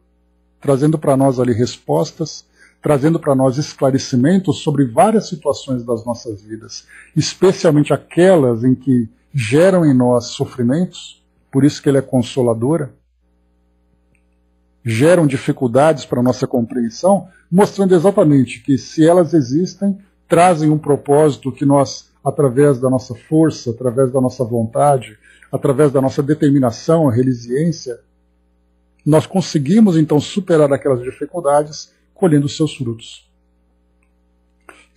trazendo para nós ali respostas, trazendo para nós esclarecimentos sobre várias situações das nossas vidas, especialmente aquelas em que geram em nós sofrimentos, por isso que ele é consoladora, geram dificuldades para a nossa compreensão, mostrando exatamente que se elas existem, trazem um propósito que nós, através da nossa força, através da nossa vontade, através da nossa determinação, resiliência, nós conseguimos então superar aquelas dificuldades colhendo seus frutos.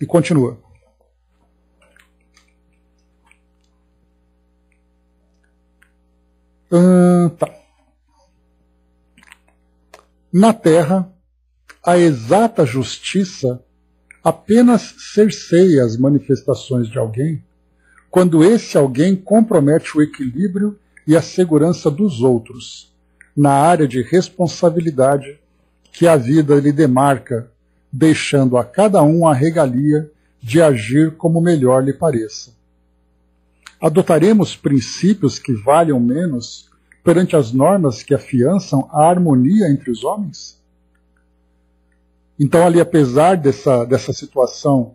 E continua. Hum, tá. Na terra, a exata justiça apenas cerceia as manifestações de alguém quando esse alguém compromete o equilíbrio e a segurança dos outros na área de responsabilidade que a vida lhe demarca, deixando a cada um a regalia de agir como melhor lhe pareça. Adotaremos princípios que valham menos perante as normas que afiançam a harmonia entre os homens? Então, ali, apesar dessa, dessa situação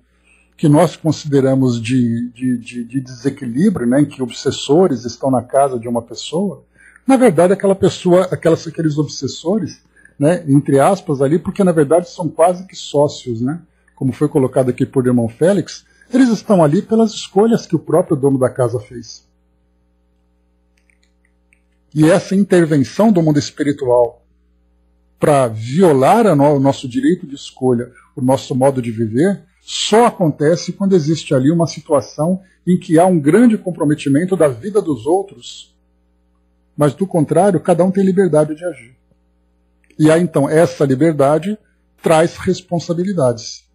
que nós consideramos de, de, de, de desequilíbrio, né, em que obsessores estão na casa de uma pessoa, na verdade aquela pessoa, aquelas, aqueles obsessores, né, entre aspas ali, porque na verdade são quase que sócios, né, como foi colocado aqui por irmão Félix, eles estão ali pelas escolhas que o próprio dono da casa fez. E essa intervenção do mundo espiritual para violar o nosso direito de escolha, o nosso modo de viver, só acontece quando existe ali uma situação em que há um grande comprometimento da vida dos outros, mas do contrário, cada um tem liberdade de agir. E aí então essa liberdade traz responsabilidades.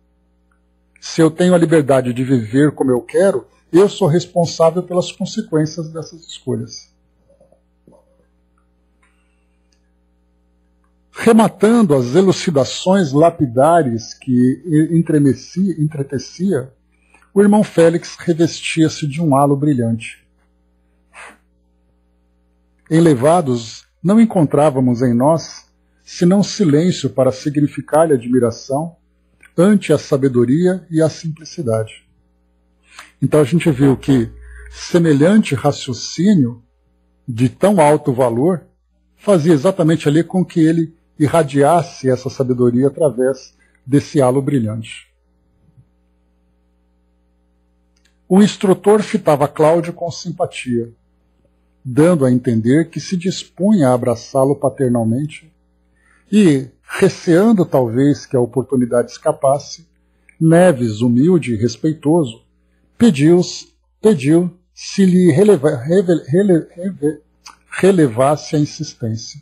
Se eu tenho a liberdade de viver como eu quero, eu sou responsável pelas consequências dessas escolhas. rematando as elucidações lapidares que entretecia, o irmão Félix revestia-se de um halo brilhante. Elevados, não encontrávamos em nós senão silêncio para significar-lhe admiração ante a sabedoria e a simplicidade. Então a gente viu que semelhante raciocínio de tão alto valor fazia exatamente ali com que ele irradiasse essa sabedoria através desse halo brilhante. O instrutor fitava Cláudio com simpatia, dando a entender que se dispunha a abraçá-lo paternalmente E, receando talvez que a oportunidade escapasse, Neves, humilde e respeitoso, pediu, pediu se lhe releva, rele, rele, relevasse a insistência.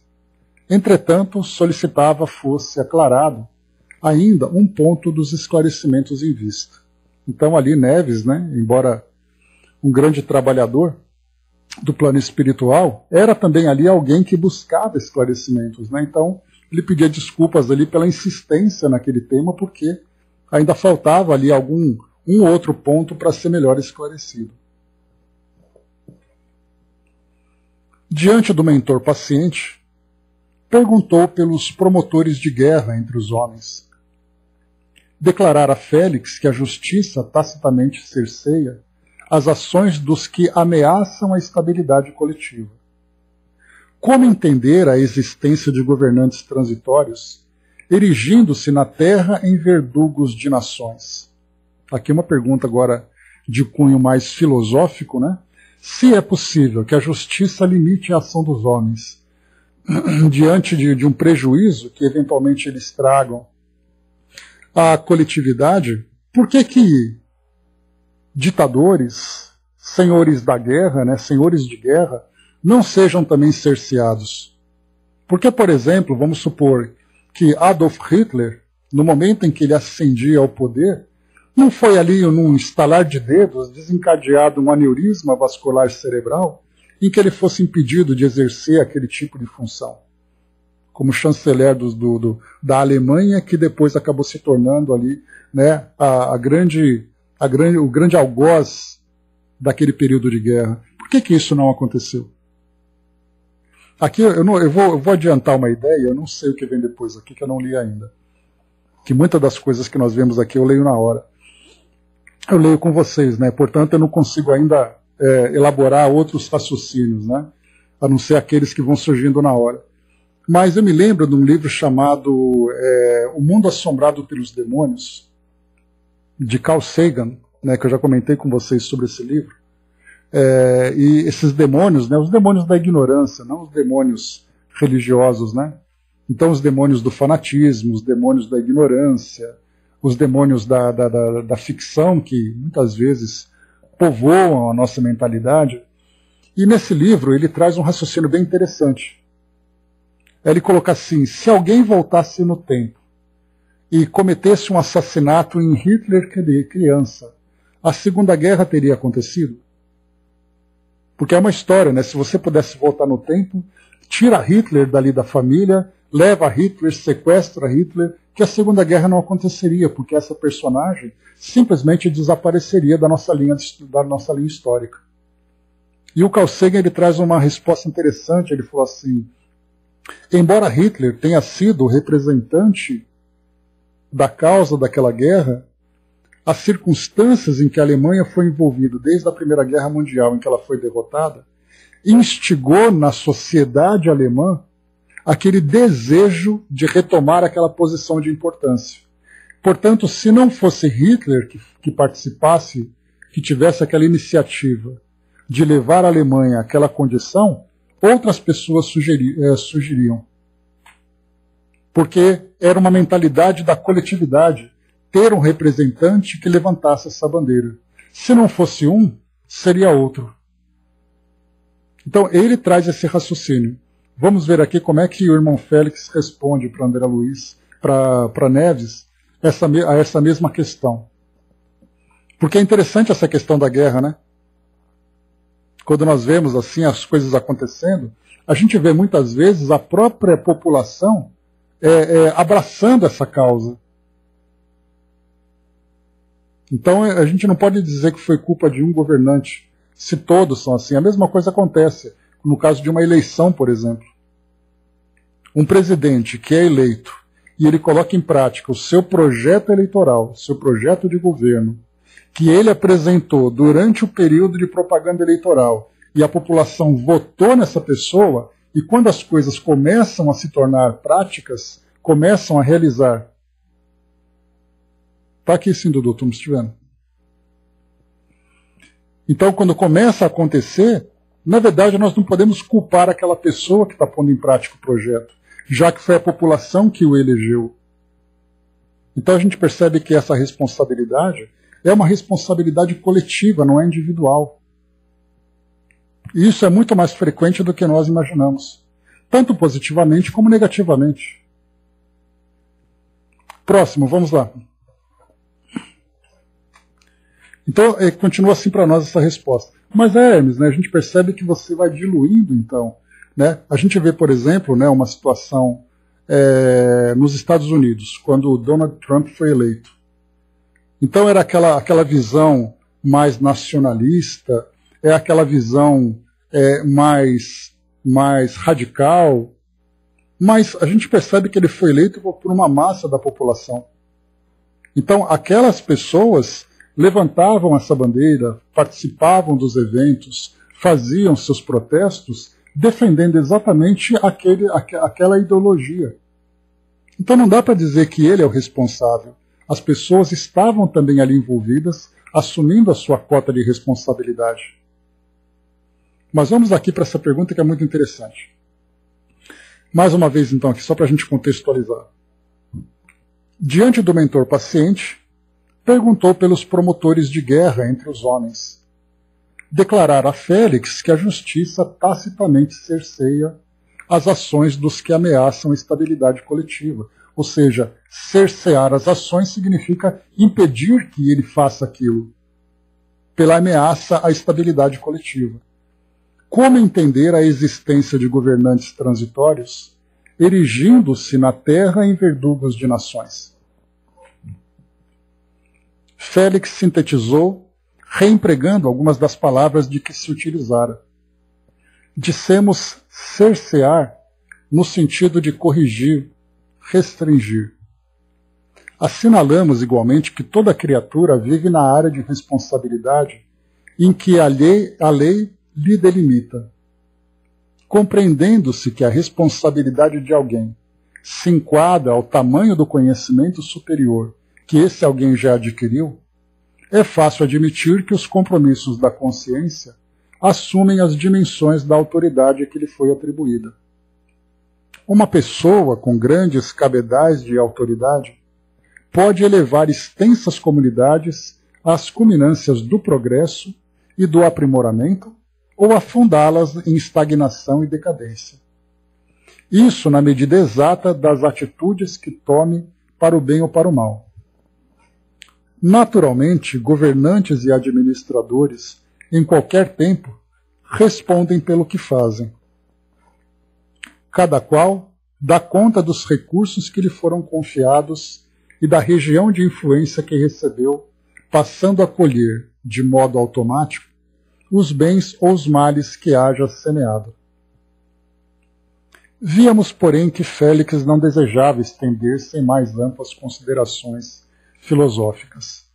Entretanto, solicitava fosse aclarado ainda um ponto dos esclarecimentos em vista. Então ali Neves, né, embora um grande trabalhador do plano espiritual, era também ali alguém que buscava esclarecimentos, né? Então ele pedia desculpas ali pela insistência naquele tema, porque ainda faltava ali algum um outro ponto para ser melhor esclarecido. Diante do mentor paciente, perguntou pelos promotores de guerra entre os homens. Declarara Félix que a justiça tacitamente cerceia as ações dos que ameaçam a estabilidade coletiva. Como entender a existência de governantes transitórios, erigindo-se na terra em verdugos de nações? Aqui uma pergunta agora de cunho mais filosófico, né? Se é possível que a justiça limite a ação dos homens [CLEARS THROAT] diante de, de um prejuízo que eventualmente eles tragam à coletividade, por que que ditadores, senhores da guerra, né, senhores de guerra, não sejam também cerceados? Porque, por exemplo, vamos supor que Adolf Hitler, no momento em que ele ascendia ao poder, não foi ali num estalar de dedos desencadeado um aneurisma vascular cerebral em que ele fosse impedido de exercer aquele tipo de função. Como chanceler do, do, da Alemanha, que depois acabou se tornando ali né, a, a grande, a grande, o grande algoz daquele período de guerra. Por que, que isso não aconteceu? Aqui eu, não, eu, vou, eu vou adiantar uma ideia, eu não sei o que vem depois aqui, que eu não li ainda. Que muitas das coisas que nós vemos aqui eu leio na hora eu leio com vocês, né? Portanto, eu não consigo ainda é, elaborar outros raciocínios, né? A não ser aqueles que vão surgindo na hora. Mas eu me lembro de um livro chamado é, O Mundo Assombrado pelos Demônios, de Carl Sagan, né, que eu já comentei com vocês sobre esse livro. É, e esses demônios, né, os demônios da ignorância, não os demônios religiosos, né? Então, os demônios do fanatismo, os demônios da ignorância, os demônios da, da, da, da ficção que muitas vezes povoam a nossa mentalidade. E nesse livro ele traz um raciocínio bem interessante. Ele coloca assim: se alguém voltasse no tempo e cometesse um assassinato em Hitler criança, a Segunda Guerra teria acontecido? Porque é uma história, né? Se você pudesse voltar no tempo, tira Hitler dali da família, leva Hitler, sequestra Hitler que a Segunda Guerra não aconteceria, porque essa personagem simplesmente desapareceria da nossa linha, da nossa linha histórica. E o Carl Sagan ele traz uma resposta interessante, ele falou assim, embora Hitler tenha sido o representante da causa daquela guerra, as circunstâncias em que a Alemanha foi envolvida desde a Primeira Guerra Mundial, em que ela foi derrotada, instigou na sociedade alemã aquele desejo de retomar aquela posição de importância. Portanto, se não fosse Hitler que, que participasse, que tivesse aquela iniciativa de levar a Alemanha àquela condição, outras pessoas sugeri, eh, sugeriam. Porque era uma mentalidade da coletividade ter um representante que levantasse essa bandeira. Se não fosse um, seria outro. Então ele traz esse raciocínio. Vamos ver aqui como é que o irmão Félix responde para André Luiz, para Neves, essa, a essa mesma questão. Porque é interessante essa questão da guerra, né? Quando nós vemos assim as coisas acontecendo, a gente vê muitas vezes a própria população é, é, abraçando essa causa. Então a gente não pode dizer que foi culpa de um governante, se todos são assim. A mesma coisa acontece no caso de uma eleição, por exemplo. Um presidente que é eleito e ele coloca em prática o seu projeto eleitoral, seu projeto de governo, que ele apresentou durante o período de propaganda eleitoral e a população votou nessa pessoa, e quando as coisas começam a se tornar práticas, começam a realizar. Está aqui sim, Dudu, estamos estivermos. Então, quando começa a acontecer, na verdade, nós não podemos culpar aquela pessoa que está pondo em prática o projeto. já que foi a população que o elegeu. Então a gente percebe que essa responsabilidade é uma responsabilidade coletiva, não é individual. E isso é muito mais frequente do que nós imaginamos, tanto positivamente como negativamente. Próximo, vamos lá. Então, é, continua assim para nós essa resposta. Mas é, Hermes, né, a gente percebe que você vai diluindo, então. Né? A gente vê, por exemplo, né, uma situação é, nos Estados Unidos, quando Donald Trump foi eleito. Então era aquela, aquela visão mais nacionalista, é aquela visão é, mais, mais radical, mas a gente percebe que ele foi eleito por uma massa da população. Então aquelas pessoas levantavam essa bandeira, participavam dos eventos, faziam seus protestos, defendendo exatamente aquele, aquela ideologia. Então não dá para dizer que ele é o responsável. As pessoas estavam também ali envolvidas, assumindo a sua cota de responsabilidade. Mas vamos aqui para essa pergunta que é muito interessante. Mais uma vez, então, aqui só para a gente contextualizar. Diante do mentor paciente, perguntou pelos promotores de guerra entre os homens. Declarar a Félix que a justiça tacitamente cerceia as ações dos que ameaçam a estabilidade coletiva. Ou seja, cercear as ações significa impedir que ele faça aquilo, pela ameaça à estabilidade coletiva. Como entender a existência de governantes transitórios erigindo-se na terra em verdugos de nações? Félix sintetizou, reempregando algumas das palavras de que se utilizara. Dissemos cercear no sentido de corrigir, restringir. Assinalamos igualmente que toda criatura vive na área de responsabilidade em que a lei, a lei lhe delimita. Compreendendo-se que a responsabilidade de alguém se enquadra ao tamanho do conhecimento superior que esse alguém já adquiriu, é fácil admitir que os compromissos da consciência assumem as dimensões da autoridade que lhe foi atribuída. Uma pessoa com grandes cabedais de autoridade pode elevar extensas comunidades às culminâncias do progresso e do aprimoramento ou afundá-las em estagnação e decadência. Isso na medida exata das atitudes que tome para o bem ou para o mal. Naturalmente, governantes e administradores, em qualquer tempo, respondem pelo que fazem. Cada qual dá conta dos recursos que lhe foram confiados e da região de influência que recebeu, passando a colher, de modo automático, os bens ou os males que haja semeado. Víamos, porém, que Félix não desejava estender-se em mais amplas considerações filosóficas.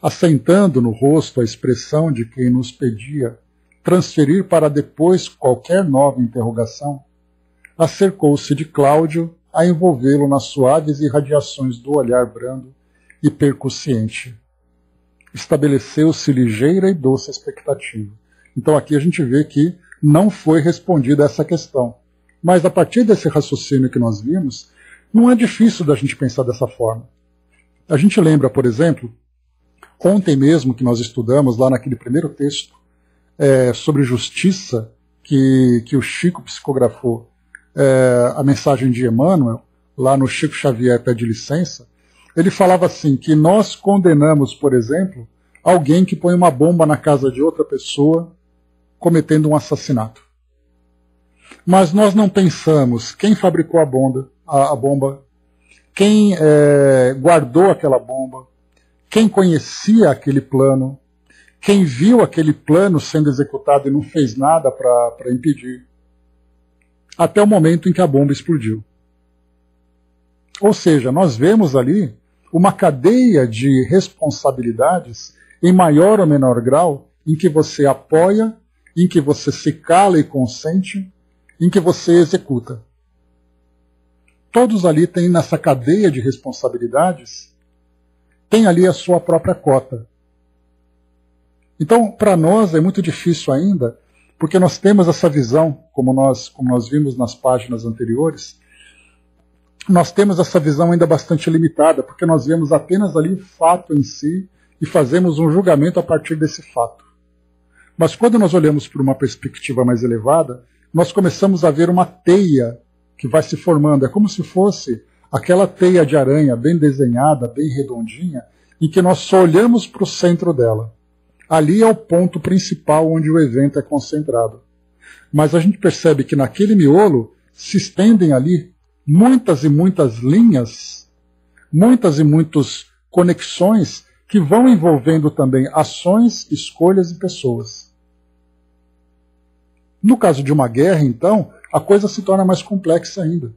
Assentando no rosto a expressão de quem nos pedia transferir para depois qualquer nova interrogação, acercou-se de Cláudio a envolvê-lo nas suaves irradiações do olhar brando e percussiente. Estabeleceu-se ligeira e doce expectativa. Então aqui a gente vê que não foi respondida essa questão. Mas a partir desse raciocínio que nós vimos, não é difícil da gente pensar dessa forma. A gente lembra, por exemplo, ontem mesmo que nós estudamos lá naquele primeiro texto é, sobre justiça que, que o Chico psicografou é, a mensagem de Emmanuel, lá no Chico Xavier Pede Licença, ele falava assim que nós condenamos, por exemplo, alguém que põe uma bomba na casa de outra pessoa cometendo um assassinato. Mas nós não pensamos quem fabricou a bomba, a, a bomba quem é, guardou aquela bomba, quem conhecia aquele plano, quem viu aquele plano sendo executado e não fez nada para impedir, até o momento em que a bomba explodiu. Ou seja, nós vemos ali uma cadeia de responsabilidades em maior ou menor grau, em que você apoia, em que você se cala e consente, em que você executa todos ali têm nessa cadeia de responsabilidades, tem ali a sua própria cota. Então, para nós é muito difícil ainda Porque nós temos essa visão, como nós, como nós vimos nas páginas anteriores, nós temos essa visão ainda bastante limitada, porque nós vemos apenas ali o fato em si e fazemos um julgamento a partir desse fato. Mas quando nós olhamos por uma perspectiva mais elevada, nós começamos a ver uma teia que vai se formando. É como se fosse aquela teia de aranha bem desenhada, bem redondinha, em que nós só olhamos para o centro dela. Ali é o ponto principal onde o evento é concentrado. Mas a gente percebe que naquele miolo se estendem ali muitas e muitas linhas, muitas e muitas conexões que vão envolvendo também ações, escolhas e pessoas. No caso de uma guerra, então, a coisa se torna mais complexa ainda.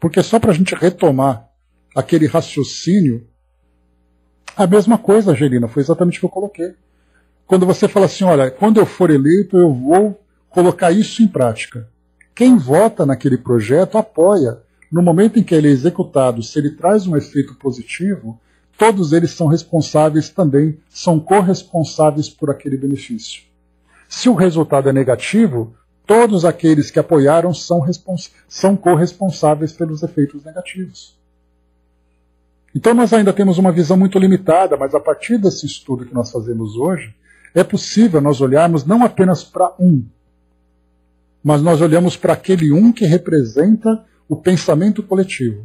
Porque só para a gente retomar aquele raciocínio, a mesma coisa, Angelina, foi exatamente o que eu coloquei. Quando você fala assim, olha, quando eu for eleito, eu vou colocar isso em prática. Quem vota naquele projeto apoia. No momento em que ele é executado, se ele traz um efeito positivo, todos eles são responsáveis também, são corresponsáveis por aquele benefício. Se o resultado é negativo, todos aqueles que apoiaram são, são corresponsáveis pelos efeitos negativos. Então nós ainda temos uma visão muito limitada, mas a partir desse estudo que nós fazemos hoje, é possível nós olharmos não apenas para um, mas nós olhamos para aquele um que representa o pensamento coletivo.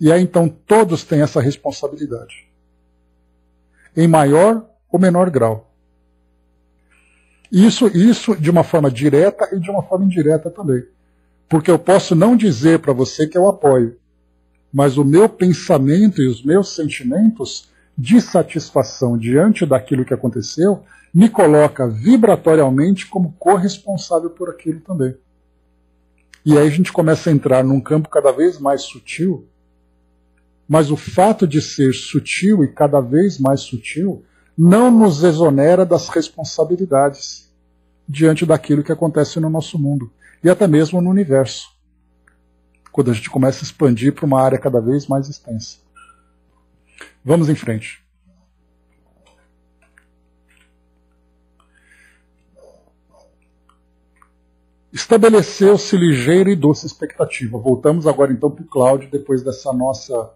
E aí então todos têm essa responsabilidade. Em maior ou menor grau. Isso, isso de uma forma direta e de uma forma indireta também. Porque eu posso não dizer para você que eu apoio, mas o meu pensamento e os meus sentimentos de satisfação diante daquilo que aconteceu me coloca vibratoriamente como corresponsável por aquilo também. E aí a gente começa a entrar num campo cada vez mais sutil, mas o fato de ser sutil e cada vez mais sutil não nos exonera das responsabilidades diante daquilo que acontece no nosso mundo e até mesmo no universo. Quando a gente começa a expandir para uma área cada vez mais extensa. Vamos em frente. Estabeleceu-se ligeira e doce expectativa. Voltamos agora então para o Cláudio, depois dessa nossa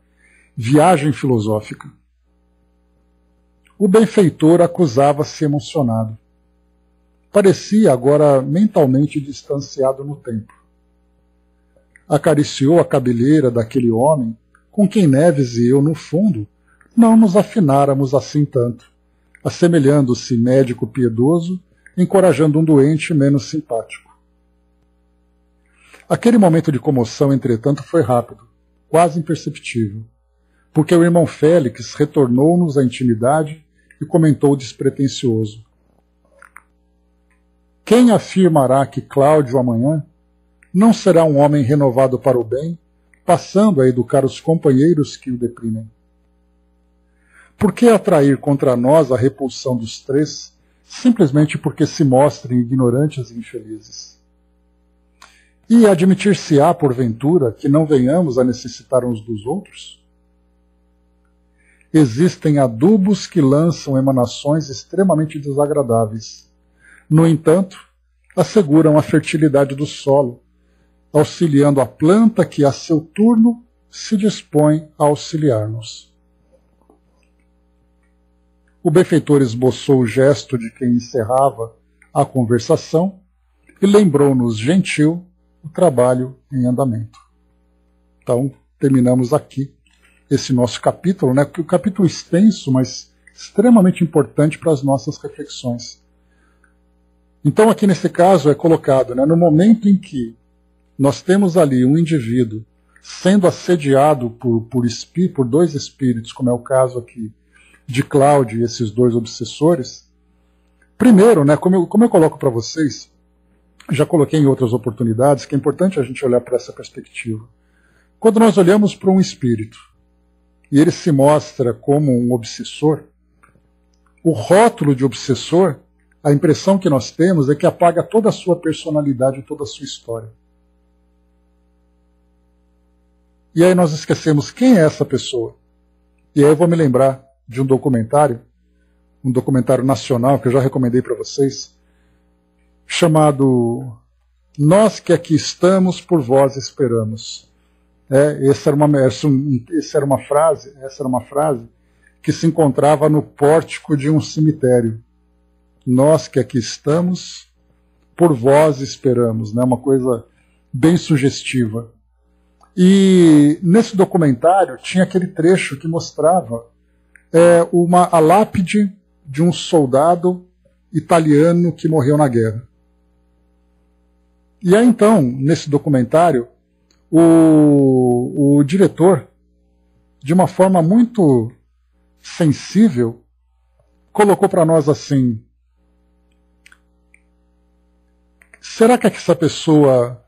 viagem filosófica. O benfeitor acusava-se emocionado. Parecia agora mentalmente distanciado no tempo. Acariciou a cabeleira daquele homem com quem Neves e eu, no fundo, não nos afináramos assim tanto, assemelhando-se médico piedoso, encorajando um doente menos simpático. Aquele momento de comoção, entretanto, foi rápido, quase imperceptível porque o irmão Félix retornou-nos à intimidade e comentou despretensioso. Quem afirmará que Cláudio amanhã não será um homem renovado para o bem, passando a educar os companheiros que o deprimem? Por que atrair contra nós a repulsão dos três, simplesmente porque se mostrem ignorantes e infelizes? E admitir-se-á, porventura, que não venhamos a necessitar uns dos outros? Existem adubos que lançam emanações extremamente desagradáveis. No entanto, asseguram a fertilidade do solo, auxiliando a planta que, a seu turno, se dispõe a auxiliar-nos. O benfeitor esboçou o gesto de quem encerrava a conversação e lembrou-nos gentil o trabalho em andamento. Então, terminamos aqui esse nosso capítulo, né? O capítulo extenso, mas extremamente importante para as nossas reflexões. Então, aqui nesse caso é colocado, né, no momento em que nós temos ali um indivíduo sendo assediado por, por, por dois espíritos, como é o caso aqui de Cláudio e esses dois obsessores, primeiro, né, como, eu, como eu coloco para vocês, já coloquei em outras oportunidades, que é importante a gente olhar para essa perspectiva. Quando nós olhamos para um espírito, e ele se mostra como um obsessor, o rótulo de obsessor, a impressão que nós temos é que apaga toda a sua personalidade, toda a sua história. E aí nós esquecemos quem é essa pessoa. E aí eu vou me lembrar de um documentário um documentário nacional que eu já recomendei para vocês, chamado Nós que aqui estamos, por vós esperamos. É, essa, era uma, essa era uma frase, essa era uma frase que se encontrava no pórtico de um cemitério. Nós que aqui estamos, por vós esperamos, né? Uma coisa bem sugestiva. E nesse documentário tinha aquele trecho que mostrava é, uma, a lápide de um soldado italiano que morreu na guerra. E aí então, nesse documentário, o, o diretor, de uma forma muito sensível, colocou para nós assim: será que essa pessoa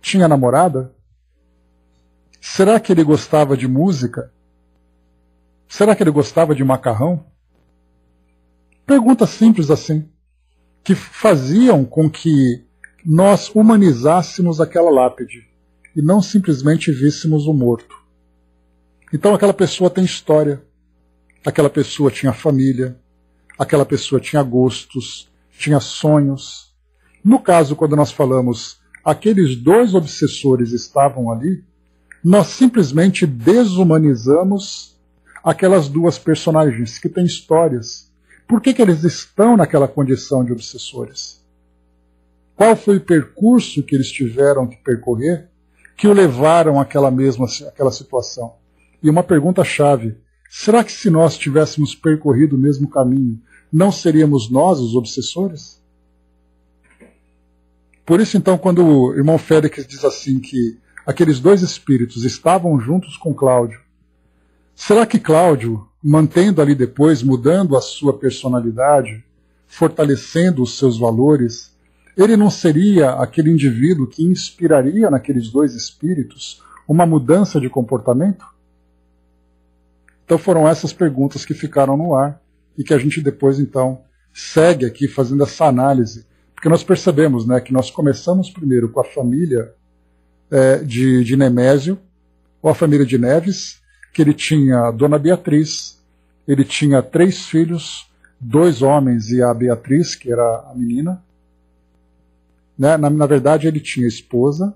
tinha namorada? Será que ele gostava de música? Será que ele gostava de macarrão? Perguntas simples assim, que faziam com que nós humanizássemos aquela lápide e não simplesmente víssemos o morto. Então aquela pessoa tem história, aquela pessoa tinha família, aquela pessoa tinha gostos, tinha sonhos. No caso, quando nós falamos aqueles dois obsessores estavam ali, nós simplesmente desumanizamos aquelas duas personagens que têm histórias. Por que, que eles estão naquela condição de obsessores? Qual foi o percurso que eles tiveram que percorrer que o levaram àquela mesma àquela situação? E uma pergunta chave: será que se nós tivéssemos percorrido o mesmo caminho, não seríamos nós os obsessores? Por isso, então, quando o irmão Félix diz assim que aqueles dois espíritos estavam juntos com Cláudio. Será que Cláudio, mantendo ali depois, mudando a sua personalidade, fortalecendo os seus valores, ele não seria aquele indivíduo que inspiraria naqueles dois espíritos uma mudança de comportamento? Então foram essas perguntas que ficaram no ar e que a gente depois então segue aqui fazendo essa análise, porque nós percebemos, né, que nós começamos primeiro com a família é, de, de Nemésio, ou a família de Neves, que ele tinha Dona Beatriz, ele tinha três filhos, dois homens e a Beatriz, que era a menina. Né? Na, na verdade, ele tinha esposa,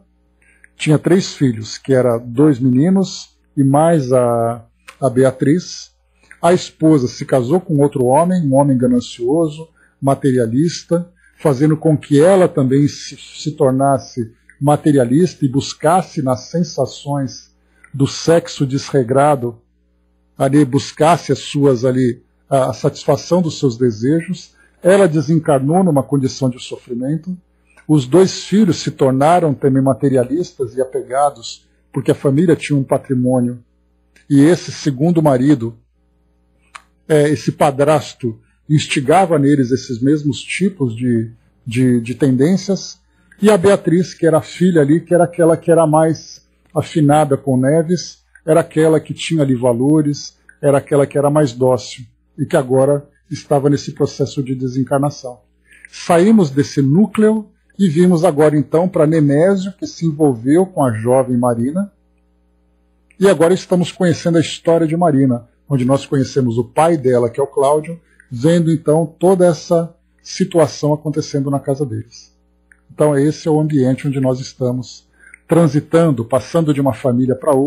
tinha três filhos, que eram dois meninos e mais a, a Beatriz. A esposa se casou com outro homem, um homem ganancioso, materialista, fazendo com que ela também se, se tornasse materialista e buscasse nas sensações do sexo desregrado, ali buscasse as suas ali a, a satisfação dos seus desejos, ela desencarnou numa condição de sofrimento. Os dois filhos se tornaram também materialistas e apegados, porque a família tinha um patrimônio. E esse segundo marido, é, esse padrasto, instigava neles esses mesmos tipos de, de, de tendências, e a Beatriz, que era a filha ali, que era aquela que era mais afinada com Neves, era aquela que tinha ali valores, era aquela que era mais dócil e que agora estava nesse processo de desencarnação. Saímos desse núcleo e vimos agora então para Nemésio, que se envolveu com a jovem Marina. E agora estamos conhecendo a história de Marina, onde nós conhecemos o pai dela, que é o Cláudio, vendo então toda essa situação acontecendo na casa deles. Então, esse é o ambiente onde nós estamos transitando, passando de uma família para outra.